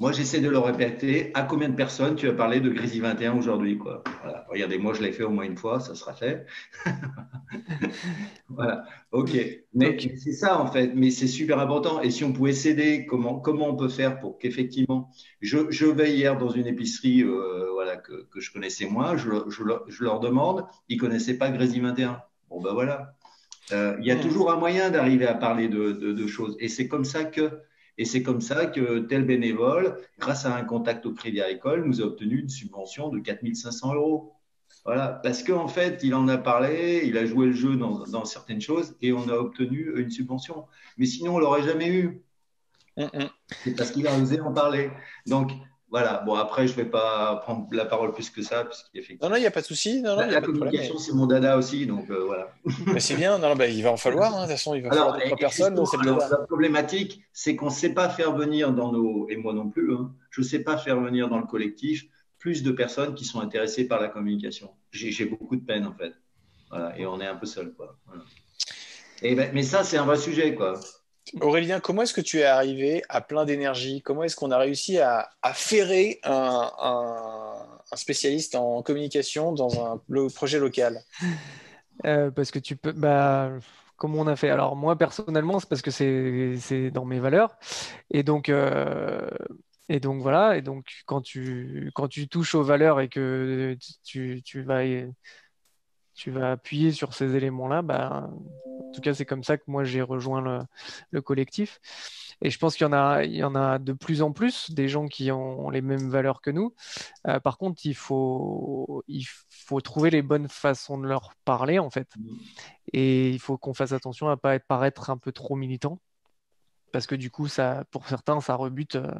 Moi, j'essaie de le répéter. À combien de personnes tu as parlé de Grisi 21 aujourd'hui quoi? Regardez, moi, je l'ai fait au moins une fois, ça sera fait. voilà, ok. Mais c'est ça, en fait. Mais c'est super important. Et si on pouvait s'aider, comment, comment on peut faire pour qu'effectivement. Je, je, vais hier dans une épicerie euh, voilà, que, que, je connaissais moins, je, je, je, leur demande, ils ne connaissaient pas Grisi 21. Bon, ben voilà. Euh, il y a toujours un moyen d'arriver à parler de, de, de choses. Et c'est comme ça que et c'est comme ça que tel bénévole, grâce à un contact au Crédit Agricole, nous a obtenu une subvention de 4500 euros. Voilà, parce qu'en fait, il en a parlé, il a joué le jeu dans, certaines choses et on a obtenu une subvention. Mais sinon, on l'aurait jamais eu. Mm, mm. C'est parce qu'il a osé en parler. Donc, voilà, bon, après, je ne vais pas prendre la parole plus que ça. Non, non, il n'y a pas de souci. la, communication, c'est mon dada aussi, donc euh, voilà. Mais c'est bien, non, bah, il va en falloir, hein. de toute façon, il va falloir d'autres personnes. la problématique, c'est qu'on ne sait pas faire venir dans nos, et moi non plus, hein, je ne sais pas faire venir dans le collectif plus de personnes qui sont intéressées par la communication. J'ai beaucoup de peine, en fait. Voilà, et on est un peu seul, quoi. Et ben, mais ça, c'est un vrai sujet, quoi. Aurélien, comment est-ce que tu es arrivé à plein d'énergie? Comment est-ce qu'on a réussi à, ferrer un, spécialiste en communication dans un projet local? Euh, Parce que tu peux. Bah, comment on a fait? Alors, moi, personnellement, c'est parce que c'est dans mes valeurs. Et donc. Euh, et donc voilà, et donc quand tu, quand tu touches aux valeurs et que tu, tu vas tu vas appuyer sur ces éléments-là, bah, en tout cas, c'est comme ça que moi j'ai rejoint le, collectif. Et je pense qu'il y, en a, il y en a de plus en plus des gens qui ont les mêmes valeurs que nous. Euh, par contre, il faut, il faut trouver les bonnes façons de leur parler, en fait. Mmh. Et il faut qu'on fasse attention à ne pas être, paraître un peu trop militant parce que du coup, ça, pour certains, ça rebute euh,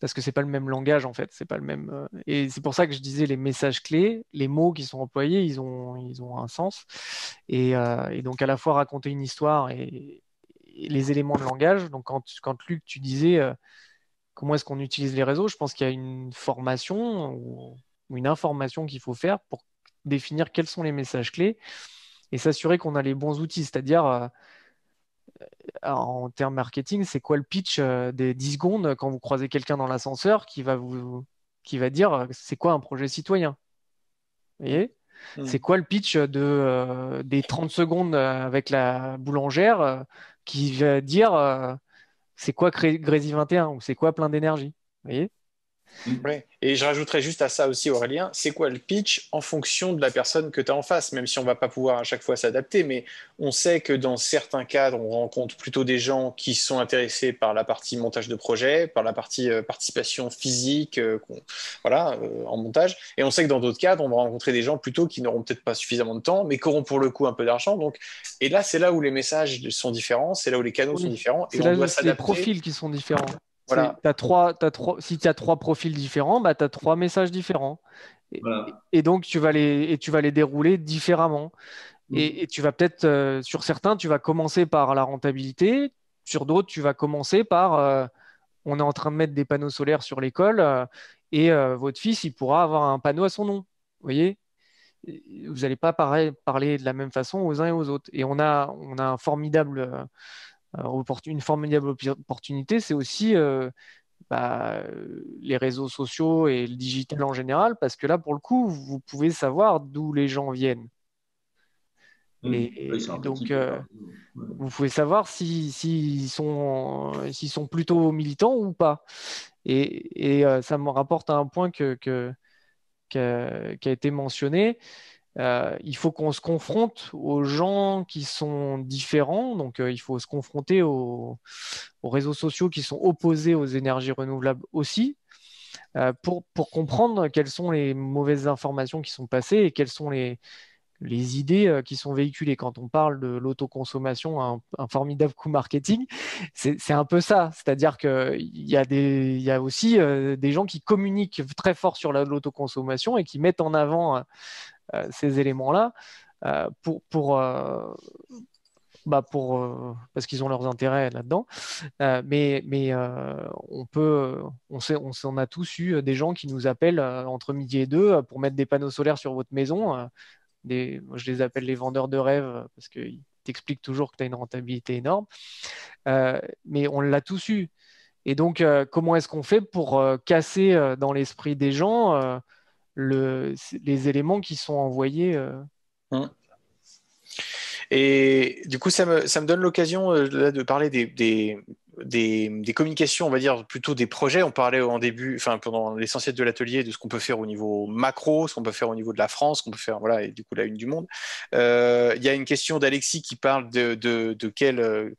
parce que c'est pas le même langage en fait, c'est pas le même. Euh, et c'est pour ça que je disais les messages clés, les mots qui sont employés, ils ont, ils ont un sens. Et, euh, donc à la fois raconter une histoire et, les éléments de langage. Donc quand, quand Luc, tu disais comment est-ce qu'on utilise les réseaux, je pense qu'il y a une formation ou, ou une information qu'il faut faire pour définir quels sont les messages clés et s'assurer qu'on a les bons outils, c'est-à-dire en termes marketing, c'est quoi le pitch euh, des 10 secondes quand vous croisez quelqu'un dans l'ascenseur qui va vous qui va dire euh, c'est quoi un projet citoyen? Vous voyez? Hmm. C'est quoi le pitch de, euh, des 30 secondes avec la boulangère qui va dire c'est quoi Grézy 21 ou c'est quoi plein d'énergie? Vous voyez? Et je rajouterais juste à ça aussi, Aurélien, c'est quoi le pitch en fonction de la personne que tu as en face, même si on ne va pas pouvoir à chaque fois s'adapter, mais on sait que dans certains cadres, on rencontre plutôt des gens qui sont intéressés par la partie montage de projet, par la partie euh, participation physique, euh, voilà, euh, en montage, et on sait que dans d'autres cadres, on va rencontrer des gens plutôt qui n'auront peut-être pas suffisamment de temps, mais qui auront pour le coup un peu d'argent. Donc, et là, c'est là où les messages sont différents, c'est là où les canaux sont différents, et on doit s'adapter. les profils qui sont différents. As trois, as trois, si tu as trois profils différents, bah, tu as trois messages différents. Et, donc, tu vas, les, et tu vas les dérouler différemment. Mm. Et, tu vas peut-être, euh, sur certains, tu vas commencer par la rentabilité. Sur d'autres, tu vas commencer par euh, on est en train de mettre des panneaux solaires sur l'école euh, et votre fils, il pourra avoir un panneau à son nom. Vous voyez? Vous n'allez pas parler de la même façon aux uns et aux autres. Et on a, on a un formidable une formidable opportunité, c'est aussi euh, bah, les réseaux sociaux et le digital en général, parce que là, pour le coup, vous pouvez savoir d'où les gens viennent. Mmh. Et, donc, euh, vous pouvez savoir s'ils sont, sont plutôt militants ou pas. Et, euh, ça me rapporte à un point que, qui a été mentionné. Euh, il faut qu'on se confronte aux gens qui sont différents. Donc, il faut se confronter aux, réseaux sociaux qui sont opposés aux énergies renouvelables aussi, pour, pour, comprendre quelles sont les mauvaises informations qui sont passées et quelles sont les, idées euh, qui sont véhiculées. Quand on parle de l'autoconsommation, un, formidable coup marketing, c'est un peu ça. C'est-à-dire qu'il y, a y a aussi euh, des gens qui communiquent très fort sur l'autoconsommation et qui mettent en avant euh, ces éléments-là pour, pour, bah pour parce qu'ils ont leurs intérêts là-dedans. mais mais on peut, on, sait, on, a tous eu des gens qui nous appellent entre midi et deux pour mettre des panneaux solaires sur votre maison je les appelle les vendeurs de rêves euh, parce qu'ils t'expliquent toujours que tu as une rentabilité énorme. Euh, mais on l'a tous eu. Et donc, euh, comment est-ce qu'on fait pour casser dans l'esprit des gens les éléments qui sont envoyés mmh. Et du coup, ça me, donne l'occasion de parler des, des, communications, on va dire plutôt des projets. On parlait en début, enfin pendant l'essentiel de l'atelier, de ce qu'on peut faire au niveau macro, ce qu'on peut faire au niveau de la France, ce qu'on peut faire, voilà, et du coup la une du monde. Euh, il y a une question d'Alexis qui parle de, de, quel, euh,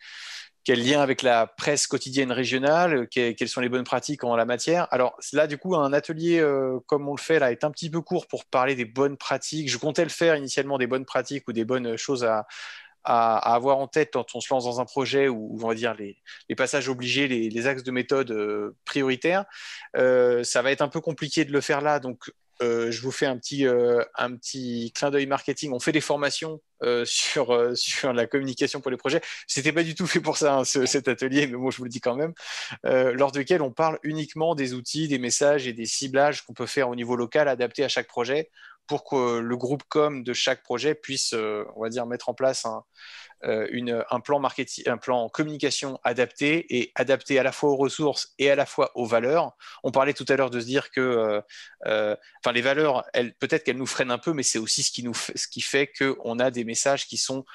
quel lien avec la presse quotidienne régionale, quelles sont les bonnes pratiques en la matière. Alors là, du coup, un atelier euh, comme on le fait là est un petit peu court pour parler des bonnes pratiques. Je comptais le faire initialement des bonnes pratiques ou des bonnes choses à, à, avoir en tête quand on se lance dans un projet où, on va dire les, passages obligés, les, axes de méthode euh, prioritaires. Euh, ça va être un peu compliqué de le faire là, donc euh, je vous fais un petit, un petit clin d'œil marketing. On fait des formations sur, sur la communication pour les projets. C'était pas du tout fait pour ça, hein, cet atelier, mais moi je vous le dis quand même, lors duquel on parle uniquement des outils, des messages et des ciblages qu'on peut faire au niveau local adaptés à chaque projet pour que le groupe com de chaque projet puisse, euh, on va dire, mettre en place un, euh, plan marketing, un plan communication adapté et adapté à la fois aux ressources et à la fois aux valeurs. On parlait tout à l'heure de se dire que, euh, enfin, les valeurs, peut-être qu'elles nous freinent un peu, mais c'est aussi ce qui nous, ce qui fait qu'on a des messages qui sont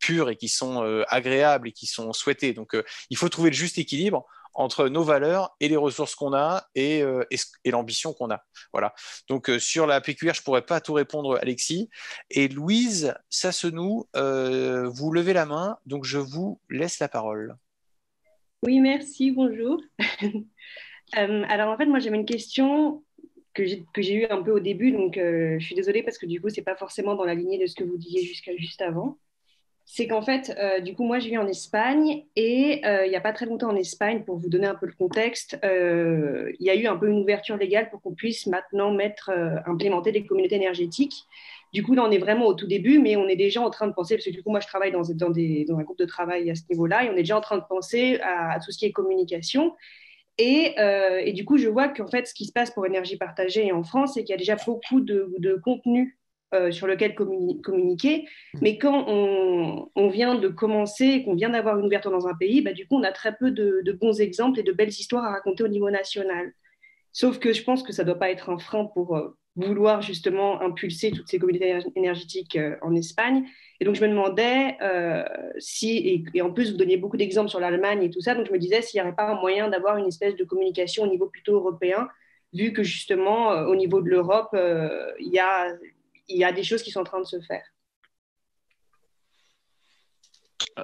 purs et qui sont agréables et qui sont souhaités. Donc, il faut trouver le juste équilibre entre nos valeurs et les ressources qu'on a et, euh, l'ambition qu'on a. Voilà. Donc euh, sur la PQR, je pourrais pas tout répondre, Alexis. Et Louise Sassenou, euh, vous levez la main, donc je vous laisse la parole. Oui, merci, bonjour. alors en fait, moi j'avais une question que j'ai eu un peu au début, donc je suis désolée parce que du coup, c'est pas forcément dans la lignée de ce que vous disiez jusqu'à juste avant c'est qu'en fait, euh, du coup, moi, je vis en Espagne et euh, il n'y a pas très longtemps en Espagne, pour vous donner un peu le contexte, euh, il y a eu un peu une ouverture légale pour qu'on puisse maintenant mettre, implémenter des communautés énergétiques. Du coup, là, on est vraiment au tout début, mais on est déjà en train de penser, parce que du coup, moi, je travaille dans, dans, un groupe de travail à ce niveau-là, et on est déjà en train de penser à, tout ce qui est communication. Et, et, du coup, je vois qu'en fait, ce qui se passe pour énergie partagée en France, c'est qu'il y a déjà beaucoup de, de contenu euh, sur lequel communiquer. Mmh. Mais quand on, vient de commencer, qu'on vient d'avoir une ouverture dans un pays, bah, du coup, on a très peu de, bons exemples et de belles histoires à raconter au niveau national. Sauf que je pense que ça ne doit pas être un frein pour euh, vouloir justement impulser toutes ces communautés énergétiques euh, en Espagne. Et donc, je me demandais si, et, en plus, vous donniez beaucoup d'exemples sur l'Allemagne et tout ça, donc je me disais s'il n'y avait pas un moyen d'avoir une espèce de communication au niveau plutôt européen, vu que justement, au niveau de l'Europe, il y a il y a des choses qui sont en train de se faire.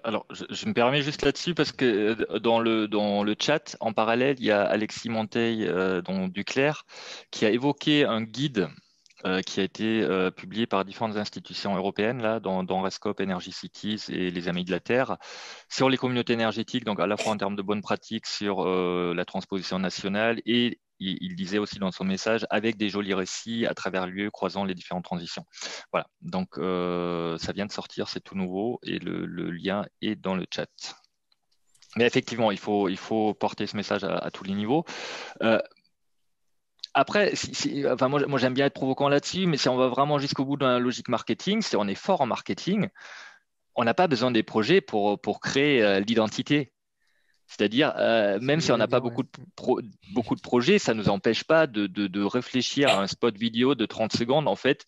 Alors, je, me permets juste là-dessus parce que euh, dans le, dans le chat, en parallèle, il y a Alexis Monteil euh, Duclerc qui a évoqué un guide euh, qui a été publié par différentes institutions européennes, là, dans, dans Energy Cities et les Amis de la Terre, sur les communautés énergétiques, donc à la fois en termes de bonnes pratiques sur la transposition nationale et il, disait aussi dans son message avec des jolis récits à travers lieux croisant les différentes transitions. Voilà, donc euh, ça vient de sortir, c'est tout nouveau et le, lien est dans le chat. Mais effectivement, il faut, porter ce message à, tous les niveaux. Euh, après, enfin, moi, moi j'aime bien être provoquant là-dessus, mais si on va vraiment jusqu'au bout de la logique marketing, si on est fort en marketing, on n'a pas besoin des projets pour, pour créer euh, l'identité. C'est-à-dire, euh, même si on n'a pas beaucoup de, beaucoup de projets, ça ne nous empêche pas de, réfléchir à un spot vidéo de 30 secondes, en fait,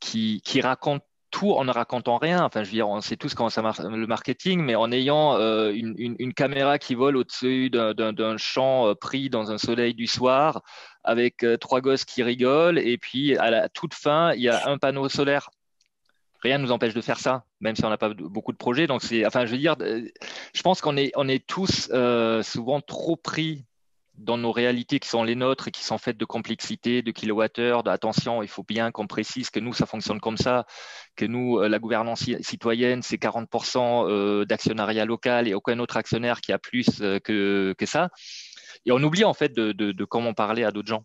qui, raconte tout en ne racontant rien. Enfin, je veux dire, on sait tous comment ça marche le marketing, mais en ayant euh, une, caméra qui vole au-dessus d'un champ euh, pris dans un soleil du soir, avec euh, trois gosses qui rigolent, et puis à la toute fin, il y a un panneau solaire. Rien ne nous empêche de faire ça, même si on n'a pas beaucoup de projets. Donc, c'est, enfin, je veux dire, je pense qu'on est, tous souvent trop pris dans nos réalités qui sont les nôtres et qui sont faites de complexité, de kilowattheures, d'attention, il faut bien qu'on précise que nous, ça fonctionne comme ça, que nous, euh, la gouvernance citoyenne, c'est 40% euh, d'actionnariat local et aucun autre actionnaire qui a plus euh, que, ça. Et on oublie en fait de, comment parler à d'autres gens.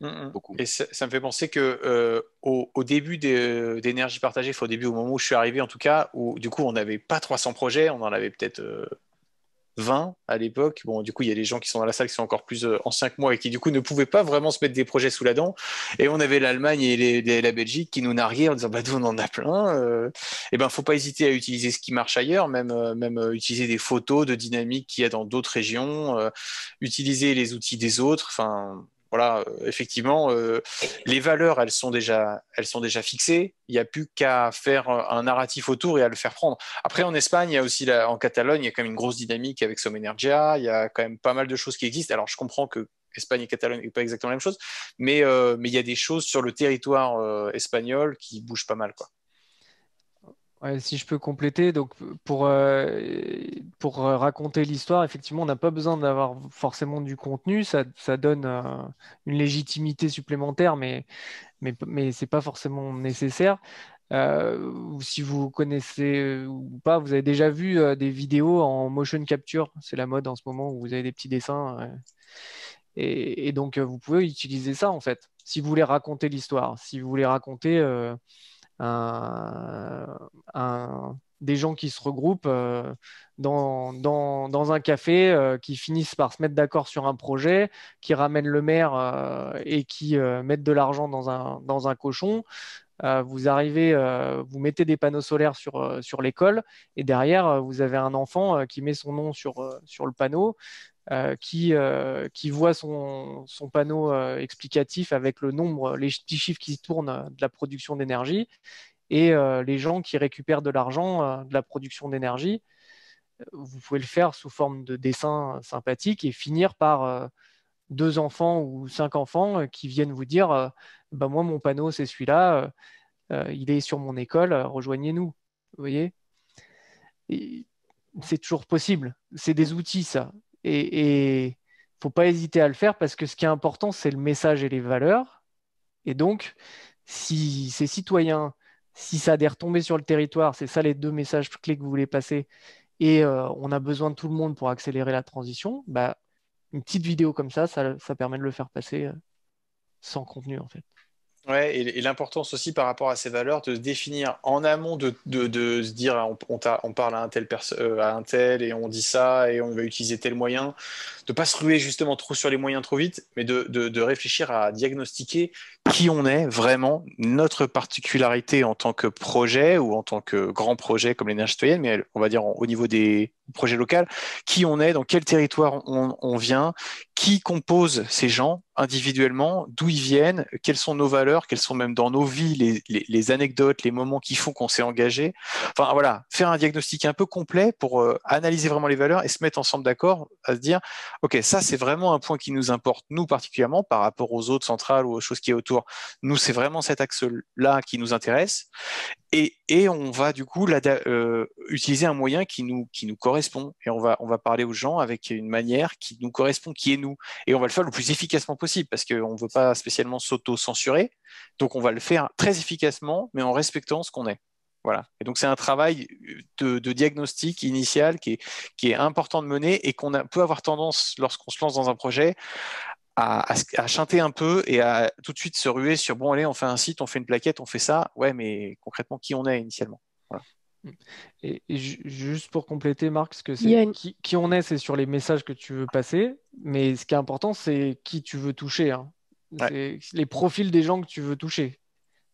Mmh, mmh. Beaucoup. Et ça, me fait penser que au, au, début d'énergie partagée, au début, au moment où je suis arrivé en tout cas, où du coup on n'avait pas 300 projets, on en avait peut-être 20 à l'époque. Bon, du coup, il y a des gens qui sont dans la salle qui sont encore plus euh, anciens que moi et qui, du coup, ne pouvaient pas vraiment se mettre des projets sous la dent. Et on avait l'Allemagne et la Belgique qui nous narguaient en disant, bah, nous, on en a plein. Euh, et ben, faut pas hésiter à utiliser ce qui marche ailleurs, même, euh, même utiliser des photos de dynamique qu'il y a dans d'autres régions, utiliser les outils des autres. Enfin, voilà, euh, effectivement, euh, les valeurs, elles sont déjà, elles sont déjà fixées. Il n'y a plus qu'à faire un narratif autour et à le faire prendre. Après, en Espagne, il y a aussi en Catalogne, il y a quand même une grosse dynamique avec Somenergia. Il y a quand même pas mal de choses qui existent. Alors, je comprends que Espagne et Catalogne n'est pas exactement la même chose, mais, euh, mais il y a des choses sur le territoire espagnol qui bougent pas mal, quoi si je peux compléter, donc pour, euh, pour euh, raconter l'histoire, effectivement, on n'a pas besoin d'avoir forcément du contenu, ça, ça donne euh, une légitimité supplémentaire, mais, mais, mais ce n'est pas forcément nécessaire. si vous connaissez ou pas, vous avez déjà vu des vidéos en motion capture, c'est la mode en ce moment où vous avez des petits dessins. Et, donc, vous pouvez utiliser ça en fait, si vous voulez raconter l'histoire, si vous voulez raconter des gens qui se regroupent euh, dans, un café, euh, qui finissent par se mettre d'accord sur un projet, qui ramènent le maire euh, et qui mettent de l'argent dans un, cochon. vous arrivez, vous mettez des panneaux solaires sur, l'école et derrière, vous avez un enfant qui met son nom sur le panneau. Qui, qui voit son, panneau explicatif avec le nombre, les petits chiffres qui tournent de la production d'énergie et euh, les gens qui récupèrent de l'argent euh, de la production d'énergie. Euh, vous pouvez le faire sous forme de dessin sympathique et finir par deux enfants ou cinq enfants qui viennent vous dire bah, Moi, mon panneau, c'est celui-là, il est sur mon école, rejoignez-nous. Vous voyez? C'est toujours possible. C'est des outils, ça. Et il ne faut pas hésiter à le faire parce que ce qui est important, c'est le message et les valeurs. Et donc, si ces citoyens si ça a des retombées sur le territoire, c'est ça les deux messages clés que vous voulez passer, et euh, on a besoin de tout le monde pour accélérer la transition, bah, une petite vidéo comme ça, ça, permet de le faire passer euh, sans contenu en fait. Ouais, et, l'importance aussi par rapport à ces valeurs de se définir en amont, de, se dire on, on, parle à un, tel euh, à un tel et on dit ça et on va utiliser tel moyen, de pas se ruer justement trop sur les moyens trop vite, mais de, de réfléchir à diagnostiquer qui on est vraiment, notre particularité en tant que projet ou en tant que grand projet comme l'énergie citoyenne, mais on va dire au niveau des projets locaux, qui on est, dans quel territoire on, vient, qui compose ces gens individuellement, d'où ils viennent, quelles sont nos valeurs, quelles sont même dans nos vies les, les, anecdotes, les moments qui font qu'on s'est engagé. Enfin voilà, faire un diagnostic un peu complet pour euh, analyser vraiment les valeurs et se mettre ensemble d'accord à se dire, ok, ça c'est vraiment un point qui nous importe, nous particulièrement, par rapport aux autres centrales ou aux choses qui est autour. Nous, c'est vraiment cet axe-là qui nous intéresse. Et, on va du coup euh, utiliser un moyen qui nous, correspond. Et on va, on va parler aux gens avec une manière qui nous correspond, qui est nous. Et on va le faire le plus efficacement possible parce qu'on ne veut pas spécialement s'auto-censurer. Donc on va le faire très efficacement, mais en respectant ce qu'on est. Voilà. Et donc c'est un travail de, diagnostic initial qui est, qui est important de mener et qu'on peut avoir tendance, lorsqu'on se lance dans un projet, à, chanter un peu et à tout de suite se ruer sur bon allez on fait un site, on fait une plaquette, on fait ça. Ouais, mais concrètement qui on est initialement? Et, juste pour compléter, Marc, ce que c'est qui, on est, c'est sur les messages que tu veux passer, mais ce qui est important, c'est qui tu veux toucher. Hein. Les profils des gens que tu veux toucher.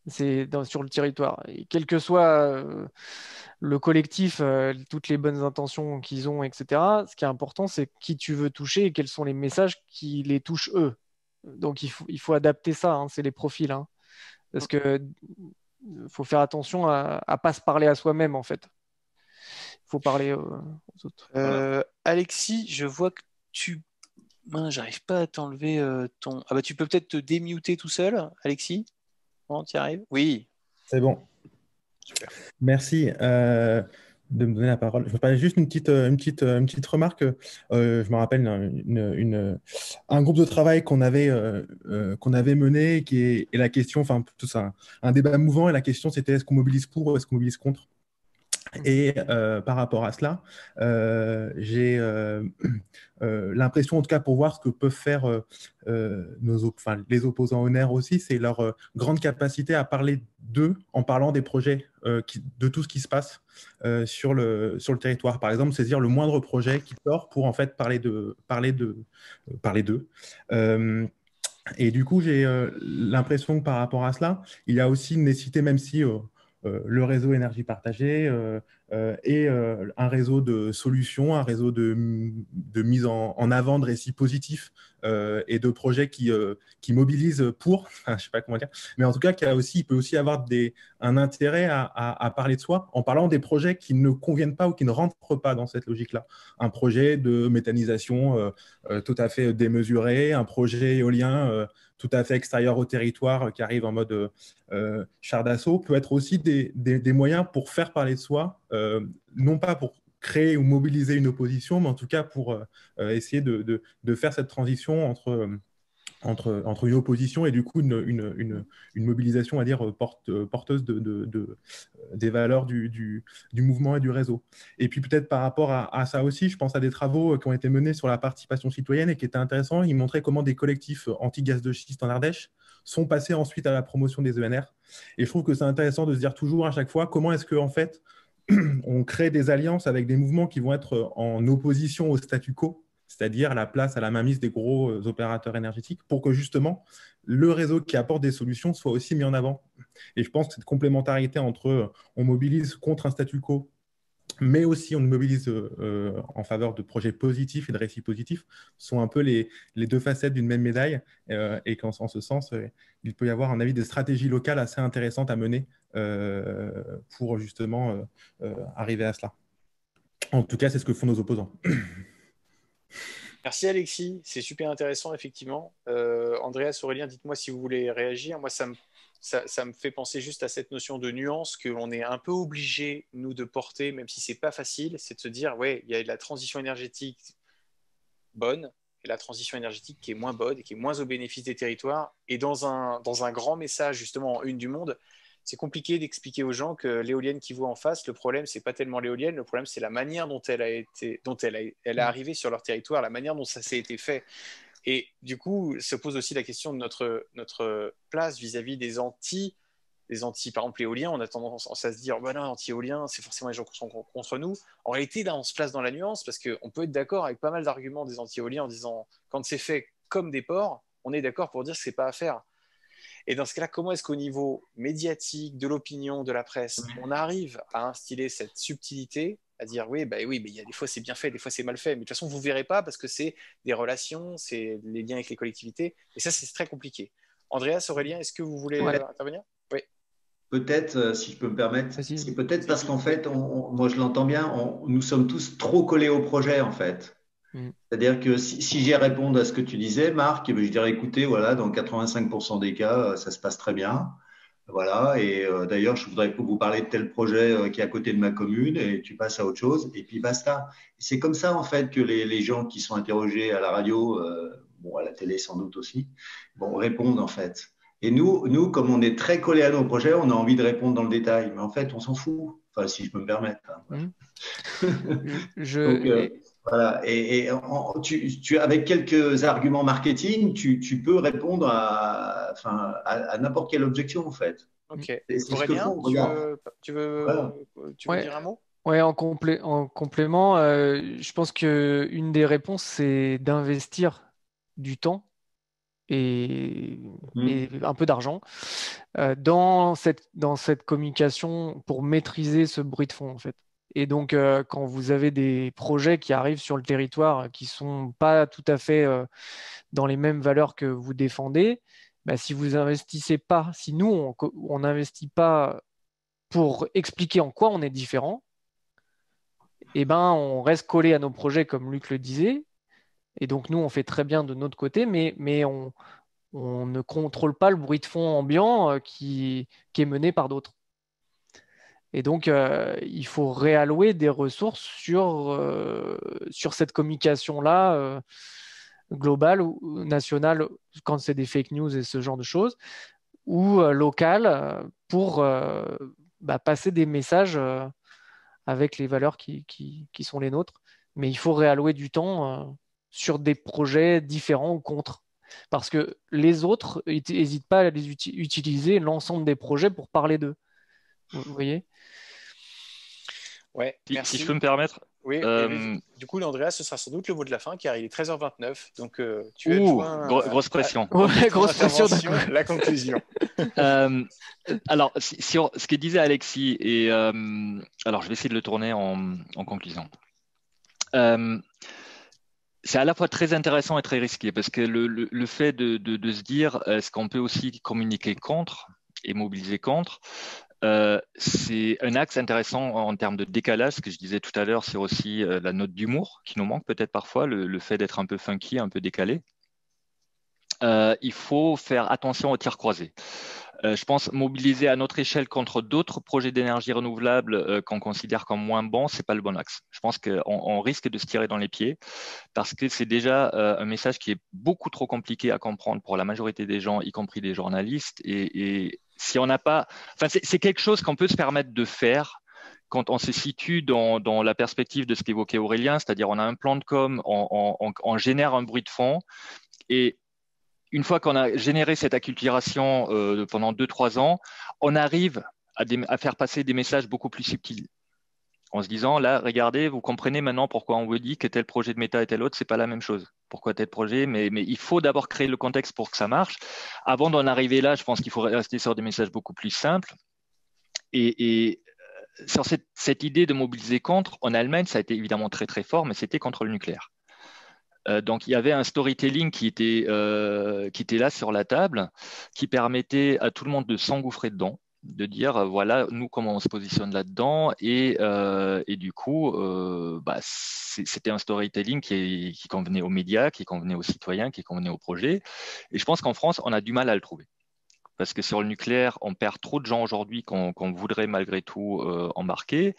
C'est sur le territoire. Et quel que soit euh, le collectif, euh, toutes les bonnes intentions qu'ils ont, etc. Ce qui est important, c'est qui tu veux toucher et quels sont les messages qui les touchent eux. Donc il faut, il faut adapter ça, hein, c'est les profils. Hein. Parce que faut faire attention à ne pas se parler à soi-même, en fait. Il faut parler aux autres. Alexis, je vois que tu j'arrive pas à t'enlever ton. Ah bah tu peux peut-être te démuter tout seul, Alexis? Bon, tu y arrives? Oui. C'est bon. Super. Merci de me donner la parole. Je me parlais juste une petite, euh, une petite, euh, une petite remarque. Euh, je me rappelle une, un groupe de travail qu'on avait, qu'on avait mené qui est, et la question, enfin tout ça, un débat mouvant et la question c'était est-ce qu'on mobilise pour ou est-ce qu'on mobilise contre? Et euh, par rapport à cela, euh, j'ai euh, l'impression, en tout cas pour voir ce que peuvent faire les opposants honneurs aussi, c'est leur grande capacité à parler d'eux en parlant des projets, de tout ce qui se passe sur, le, sur le territoire. Par exemple, saisir le moindre projet qui sort pour en fait parler de parler de parler d'eux. et du coup, j'ai l'impression que par rapport à cela, il y a aussi une nécessité, même si le réseau énergie partagée euh, euh, et un réseau de solutions, un réseau de, mise en, avant de récits positifs et de projets qui, qui mobilisent pour, je ne sais pas comment dire, mais en tout cas, qui a aussi, il peut aussi avoir des, un intérêt à, parler de soi en parlant des projets qui ne conviennent pas ou qui ne rentrent pas dans cette logique-là. Un projet de méthanisation tout à fait démesuré, un projet éolien tout à fait extérieur au territoire euh, qui arrive en mode euh, euh, char d'assaut peut être aussi des, moyens pour faire parler de soi, non pas pour créer ou mobiliser une opposition, mais en tout cas pour essayer de, faire cette transition entre une opposition et du coup une, mobilisation, à dire, porte, porteuse de, de, des valeurs du, mouvement et du réseau. Et puis peut-être par rapport à, à, ça aussi, je pense à des travaux qui ont été menés sur la participation citoyenne et qui étaient intéressants. Ils montraient comment des collectifs anti-gaz de schiste en Ardèche sont passés ensuite à la promotion des ENR. Et je trouve que c'est intéressant de se dire toujours à chaque fois comment est-ce que en fait on crée des alliances avec des mouvements qui vont être en opposition au statu quo c'est-à-dire la place à la mainmise des gros euh, opérateurs énergétiques, pour que justement le réseau qui apporte des solutions soit aussi mis en avant. Et je pense que cette complémentarité entre euh, on mobilise contre un statu quo, mais aussi on mobilise euh, en faveur de projets positifs et de récits positifs, sont un peu les, deux facettes d'une même médaille, et qu'en ce sens, il peut y avoir, un avis, des stratégies locales assez intéressantes à mener pour justement arriver à cela. En tout cas, c'est ce que font nos opposants. Merci Alexis, c'est super intéressant effectivement. Euh, Andreas, Aurélien, dites-moi si vous voulez réagir. Moi, ça me, ça, me, fait penser juste à cette notion de nuance que l'on est un peu obligé, nous, de porter, même si c'est pas facile, c'est de se dire, ouais, il y a la transition énergétique bonne et la transition énergétique qui est moins bonne et qui est moins au bénéfice des territoires. Et dans un, dans un grand message, justement, en une du monde, c'est compliqué d'expliquer aux gens que l'éolienne qui voit en face, le problème, c'est pas tellement l'éolienne, le problème, c'est la manière dont elle a été, dont elle, a, elle est mm. arrivée sur leur territoire, la manière dont ça s'est été fait. Et du coup, se pose aussi la question de notre, notre place vis-à-vis des anti, des anti, par exemple, éoliens. On a tendance à se dire, bah non, anti-éolien, c'est forcément les gens qui sont contre nous. En réalité, là, on se place dans la nuance parce qu'on peut être d'accord avec pas mal d'arguments des anti-éoliens en disant, quand c'est fait comme des ports, on est d'accord pour dire que c'est pas à faire. Et dans ce cas-là, comment est-ce qu'au niveau médiatique, de l'opinion, de la presse, on arrive à instiller cette subtilité, à dire oui, bah oui, mais il y a des fois c'est bien fait, des fois c'est mal fait, mais de toute façon vous verrez pas parce que c'est des relations, c'est les liens avec les collectivités, et ça c'est très compliqué. Andreas, Aurélien, est-ce que vous voulez intervenir? Oui. Peut-être, euh, si je peux me permettre, c'est peut-être parce qu'en fait, moi je l'entends bien, nous sommes tous trop collés au projet en fait. Mm. C'est-à-dire que si, si j'y réponds à ce que tu disais, Marc, eh ben, je dirais écoutez, voilà, dans 85% des cas, euh, ça se passe très bien. Voilà, et euh, d'ailleurs, je voudrais vous parler de tel projet euh, qui est à côté de ma commune, et tu passes à autre chose, et puis basta. C'est comme ça, en fait, que les, les, gens qui sont interrogés à la radio, bon, à la télé sans doute aussi, bon, répondent, en fait. Et nous, nous, comme on est très collés à nos projets, on a envie de répondre dans le détail, mais en fait, on s'en fout. Enfin, si je peux me permettre. Hein. Mm. je, voilà, et, tu, avec quelques arguments marketing, tu, peux répondre à, enfin, à, n'importe quelle objection en fait. Ok. Aurélien, tu veux, tu veux, dire un mot? Ouais, en, en complément, euh, je pense qu'une des réponses, c'est d'investir du temps et, mmh. un peu d'argent euh, dans, cette, dans cette communication pour maîtriser ce bruit de fond, en fait. Et donc, euh, quand vous avez des projets qui arrivent sur le territoire qui ne sont pas tout à fait euh, dans les mêmes valeurs que vous défendez, bah, si vous investissez pas, si nous, on n'investit pas pour expliquer en quoi on est différent, eh ben, on reste collé à nos projets, comme Luc le disait. Et donc, nous, on fait très bien de notre côté, mais, mais on, on ne contrôle pas le bruit de fond ambiant euh, qui, qui est mené par d'autres. Et donc, euh, il faut réallouer des ressources sur, euh, cette communication-là, globale ou nationale, quand c'est des fake news et ce genre de choses, ou locale, pour bah, passer des messages avec les valeurs qui, sont les nôtres. Mais il faut réallouer du temps sur des projets différents ou contre. Parce que les autres n'hésitent pas à utiliser l'ensemble des projets pour parler d'eux. Vous voyez? Ouais, si, si, je peux me permettre. Oui, euh... du coup, Andrea, ce sera sans doute le mot de la fin car il est 13h29. Donc, euh, tu grosse pression. ouais, grosse pression. La conclusion. euh, alors, sur ce que disait Alexis, et euh, alors je vais essayer de le tourner en, en conclusion. Euh, c'est à la fois très intéressant et très risqué parce que le, le, le fait de, de, de, se dire est-ce qu'on peut aussi communiquer contre et mobiliser contre, euh, c'est un axe intéressant en termes de décalage. Ce que je disais tout à l'heure, c'est aussi euh, la note d'humour qui nous manque peut-être parfois, le, fait d'être un peu funky, un peu décalé. Euh, il faut faire attention aux tirs croisés. Je pense mobiliser à notre échelle contre d'autres projets d'énergie renouvelable qu'on considère comme moins bons, c'est pas le bon axe. Je pense qu'on on risque de se tirer dans les pieds parce que c'est déjà un message qui est beaucoup trop compliqué à comprendre pour la majorité des gens, y compris des journalistes. Et si on n'a pas, enfin, c'est quelque chose qu'on peut se permettre de faire quand on se situe dans, la perspective de ce qu'évoquait Aurélien, c'est-à-dire on a un plan de com, on, génère un bruit de fond et une fois qu'on a généré cette acculturation euh, pendant 2-3 ans, on arrive à, faire passer des messages beaucoup plus subtils. En se disant, là, regardez, vous comprenez maintenant pourquoi on vous dit que tel projet de méta et tel autre, c'est pas la même chose. Pourquoi tel projet mais, il faut d'abord créer le contexte pour que ça marche. Avant d'en arriver là, je pense qu'il faut rester sur des messages beaucoup plus simples. Et, euh, sur cette, cette idée de mobiliser contre, en Allemagne, ça a été évidemment très très fort, mais c'était contre le nucléaire. Euh, donc il y avait un storytelling qui était, euh, qui était là sur la table, qui permettait à tout le monde de s'engouffrer dedans de dire euh, voilà nous comment on se positionne là-dedans. Et, euh, et, du coup euh, bah, c'était un storytelling qui, qui, convenait aux médias, qui convenait aux citoyens, qui convenait aux projets et je pense qu'en France on a du mal à le trouver. Parce que sur le nucléaire on perd trop de gens aujourd'hui qu'on qu voudrait malgré tout euh, embarquer.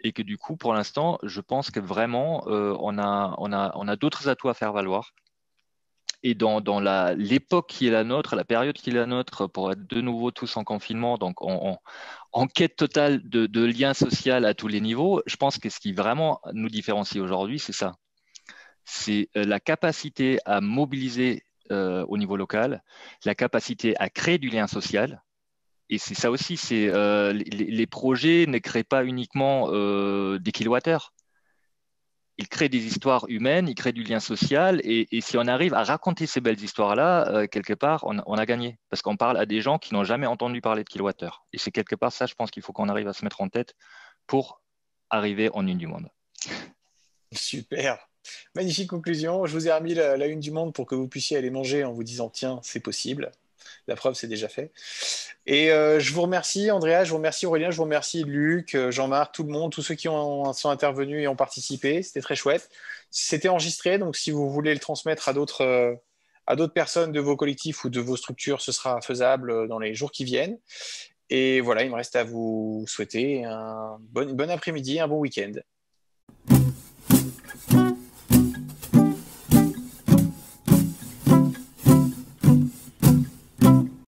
Et que du coup, pour l'instant, je pense que vraiment, euh, on a, on a, on a d'autres atouts à faire valoir. Et dans, dans l'époque qui est la nôtre, la période qui est la nôtre, pour être de nouveau tous en confinement, donc en, quête totale de, de lien social à tous les niveaux, je pense que ce qui vraiment nous différencie aujourd'hui, c'est ça. C'est euh, la capacité à mobiliser euh, au niveau local, la capacité à créer du lien social, et c'est ça aussi, c'est euh, les, projets ne créent pas uniquement des kilowattheures. Ils créent des histoires humaines, ils créent du lien social, et, si on arrive à raconter ces belles histoires-là, euh, quelque part, on, a gagné, parce qu'on parle à des gens qui n'ont jamais entendu parler de kilowattheures. Et c'est quelque part ça, je pense qu'il faut qu'on arrive à se mettre en tête pour arriver en une du monde. Super. Magnifique conclusion. Je vous ai remis la, une du monde pour que vous puissiez aller manger en vous disant tiens, c'est possible. La preuve, c'est déjà fait. Et euh, je vous remercie, Andrea, je vous remercie, Aurélien, je vous remercie, Luc, euh, Jean-Marc, tout le monde, tous ceux qui ont, sont intervenus et ont participé. C'était très chouette. C'était enregistré, donc si vous voulez le transmettre à d'autres euh, personnes de vos collectifs ou de vos structures, ce sera faisable dans les jours qui viennent. Et voilà, il me reste à vous souhaiter un bon, bon après-midi, un bon week-end.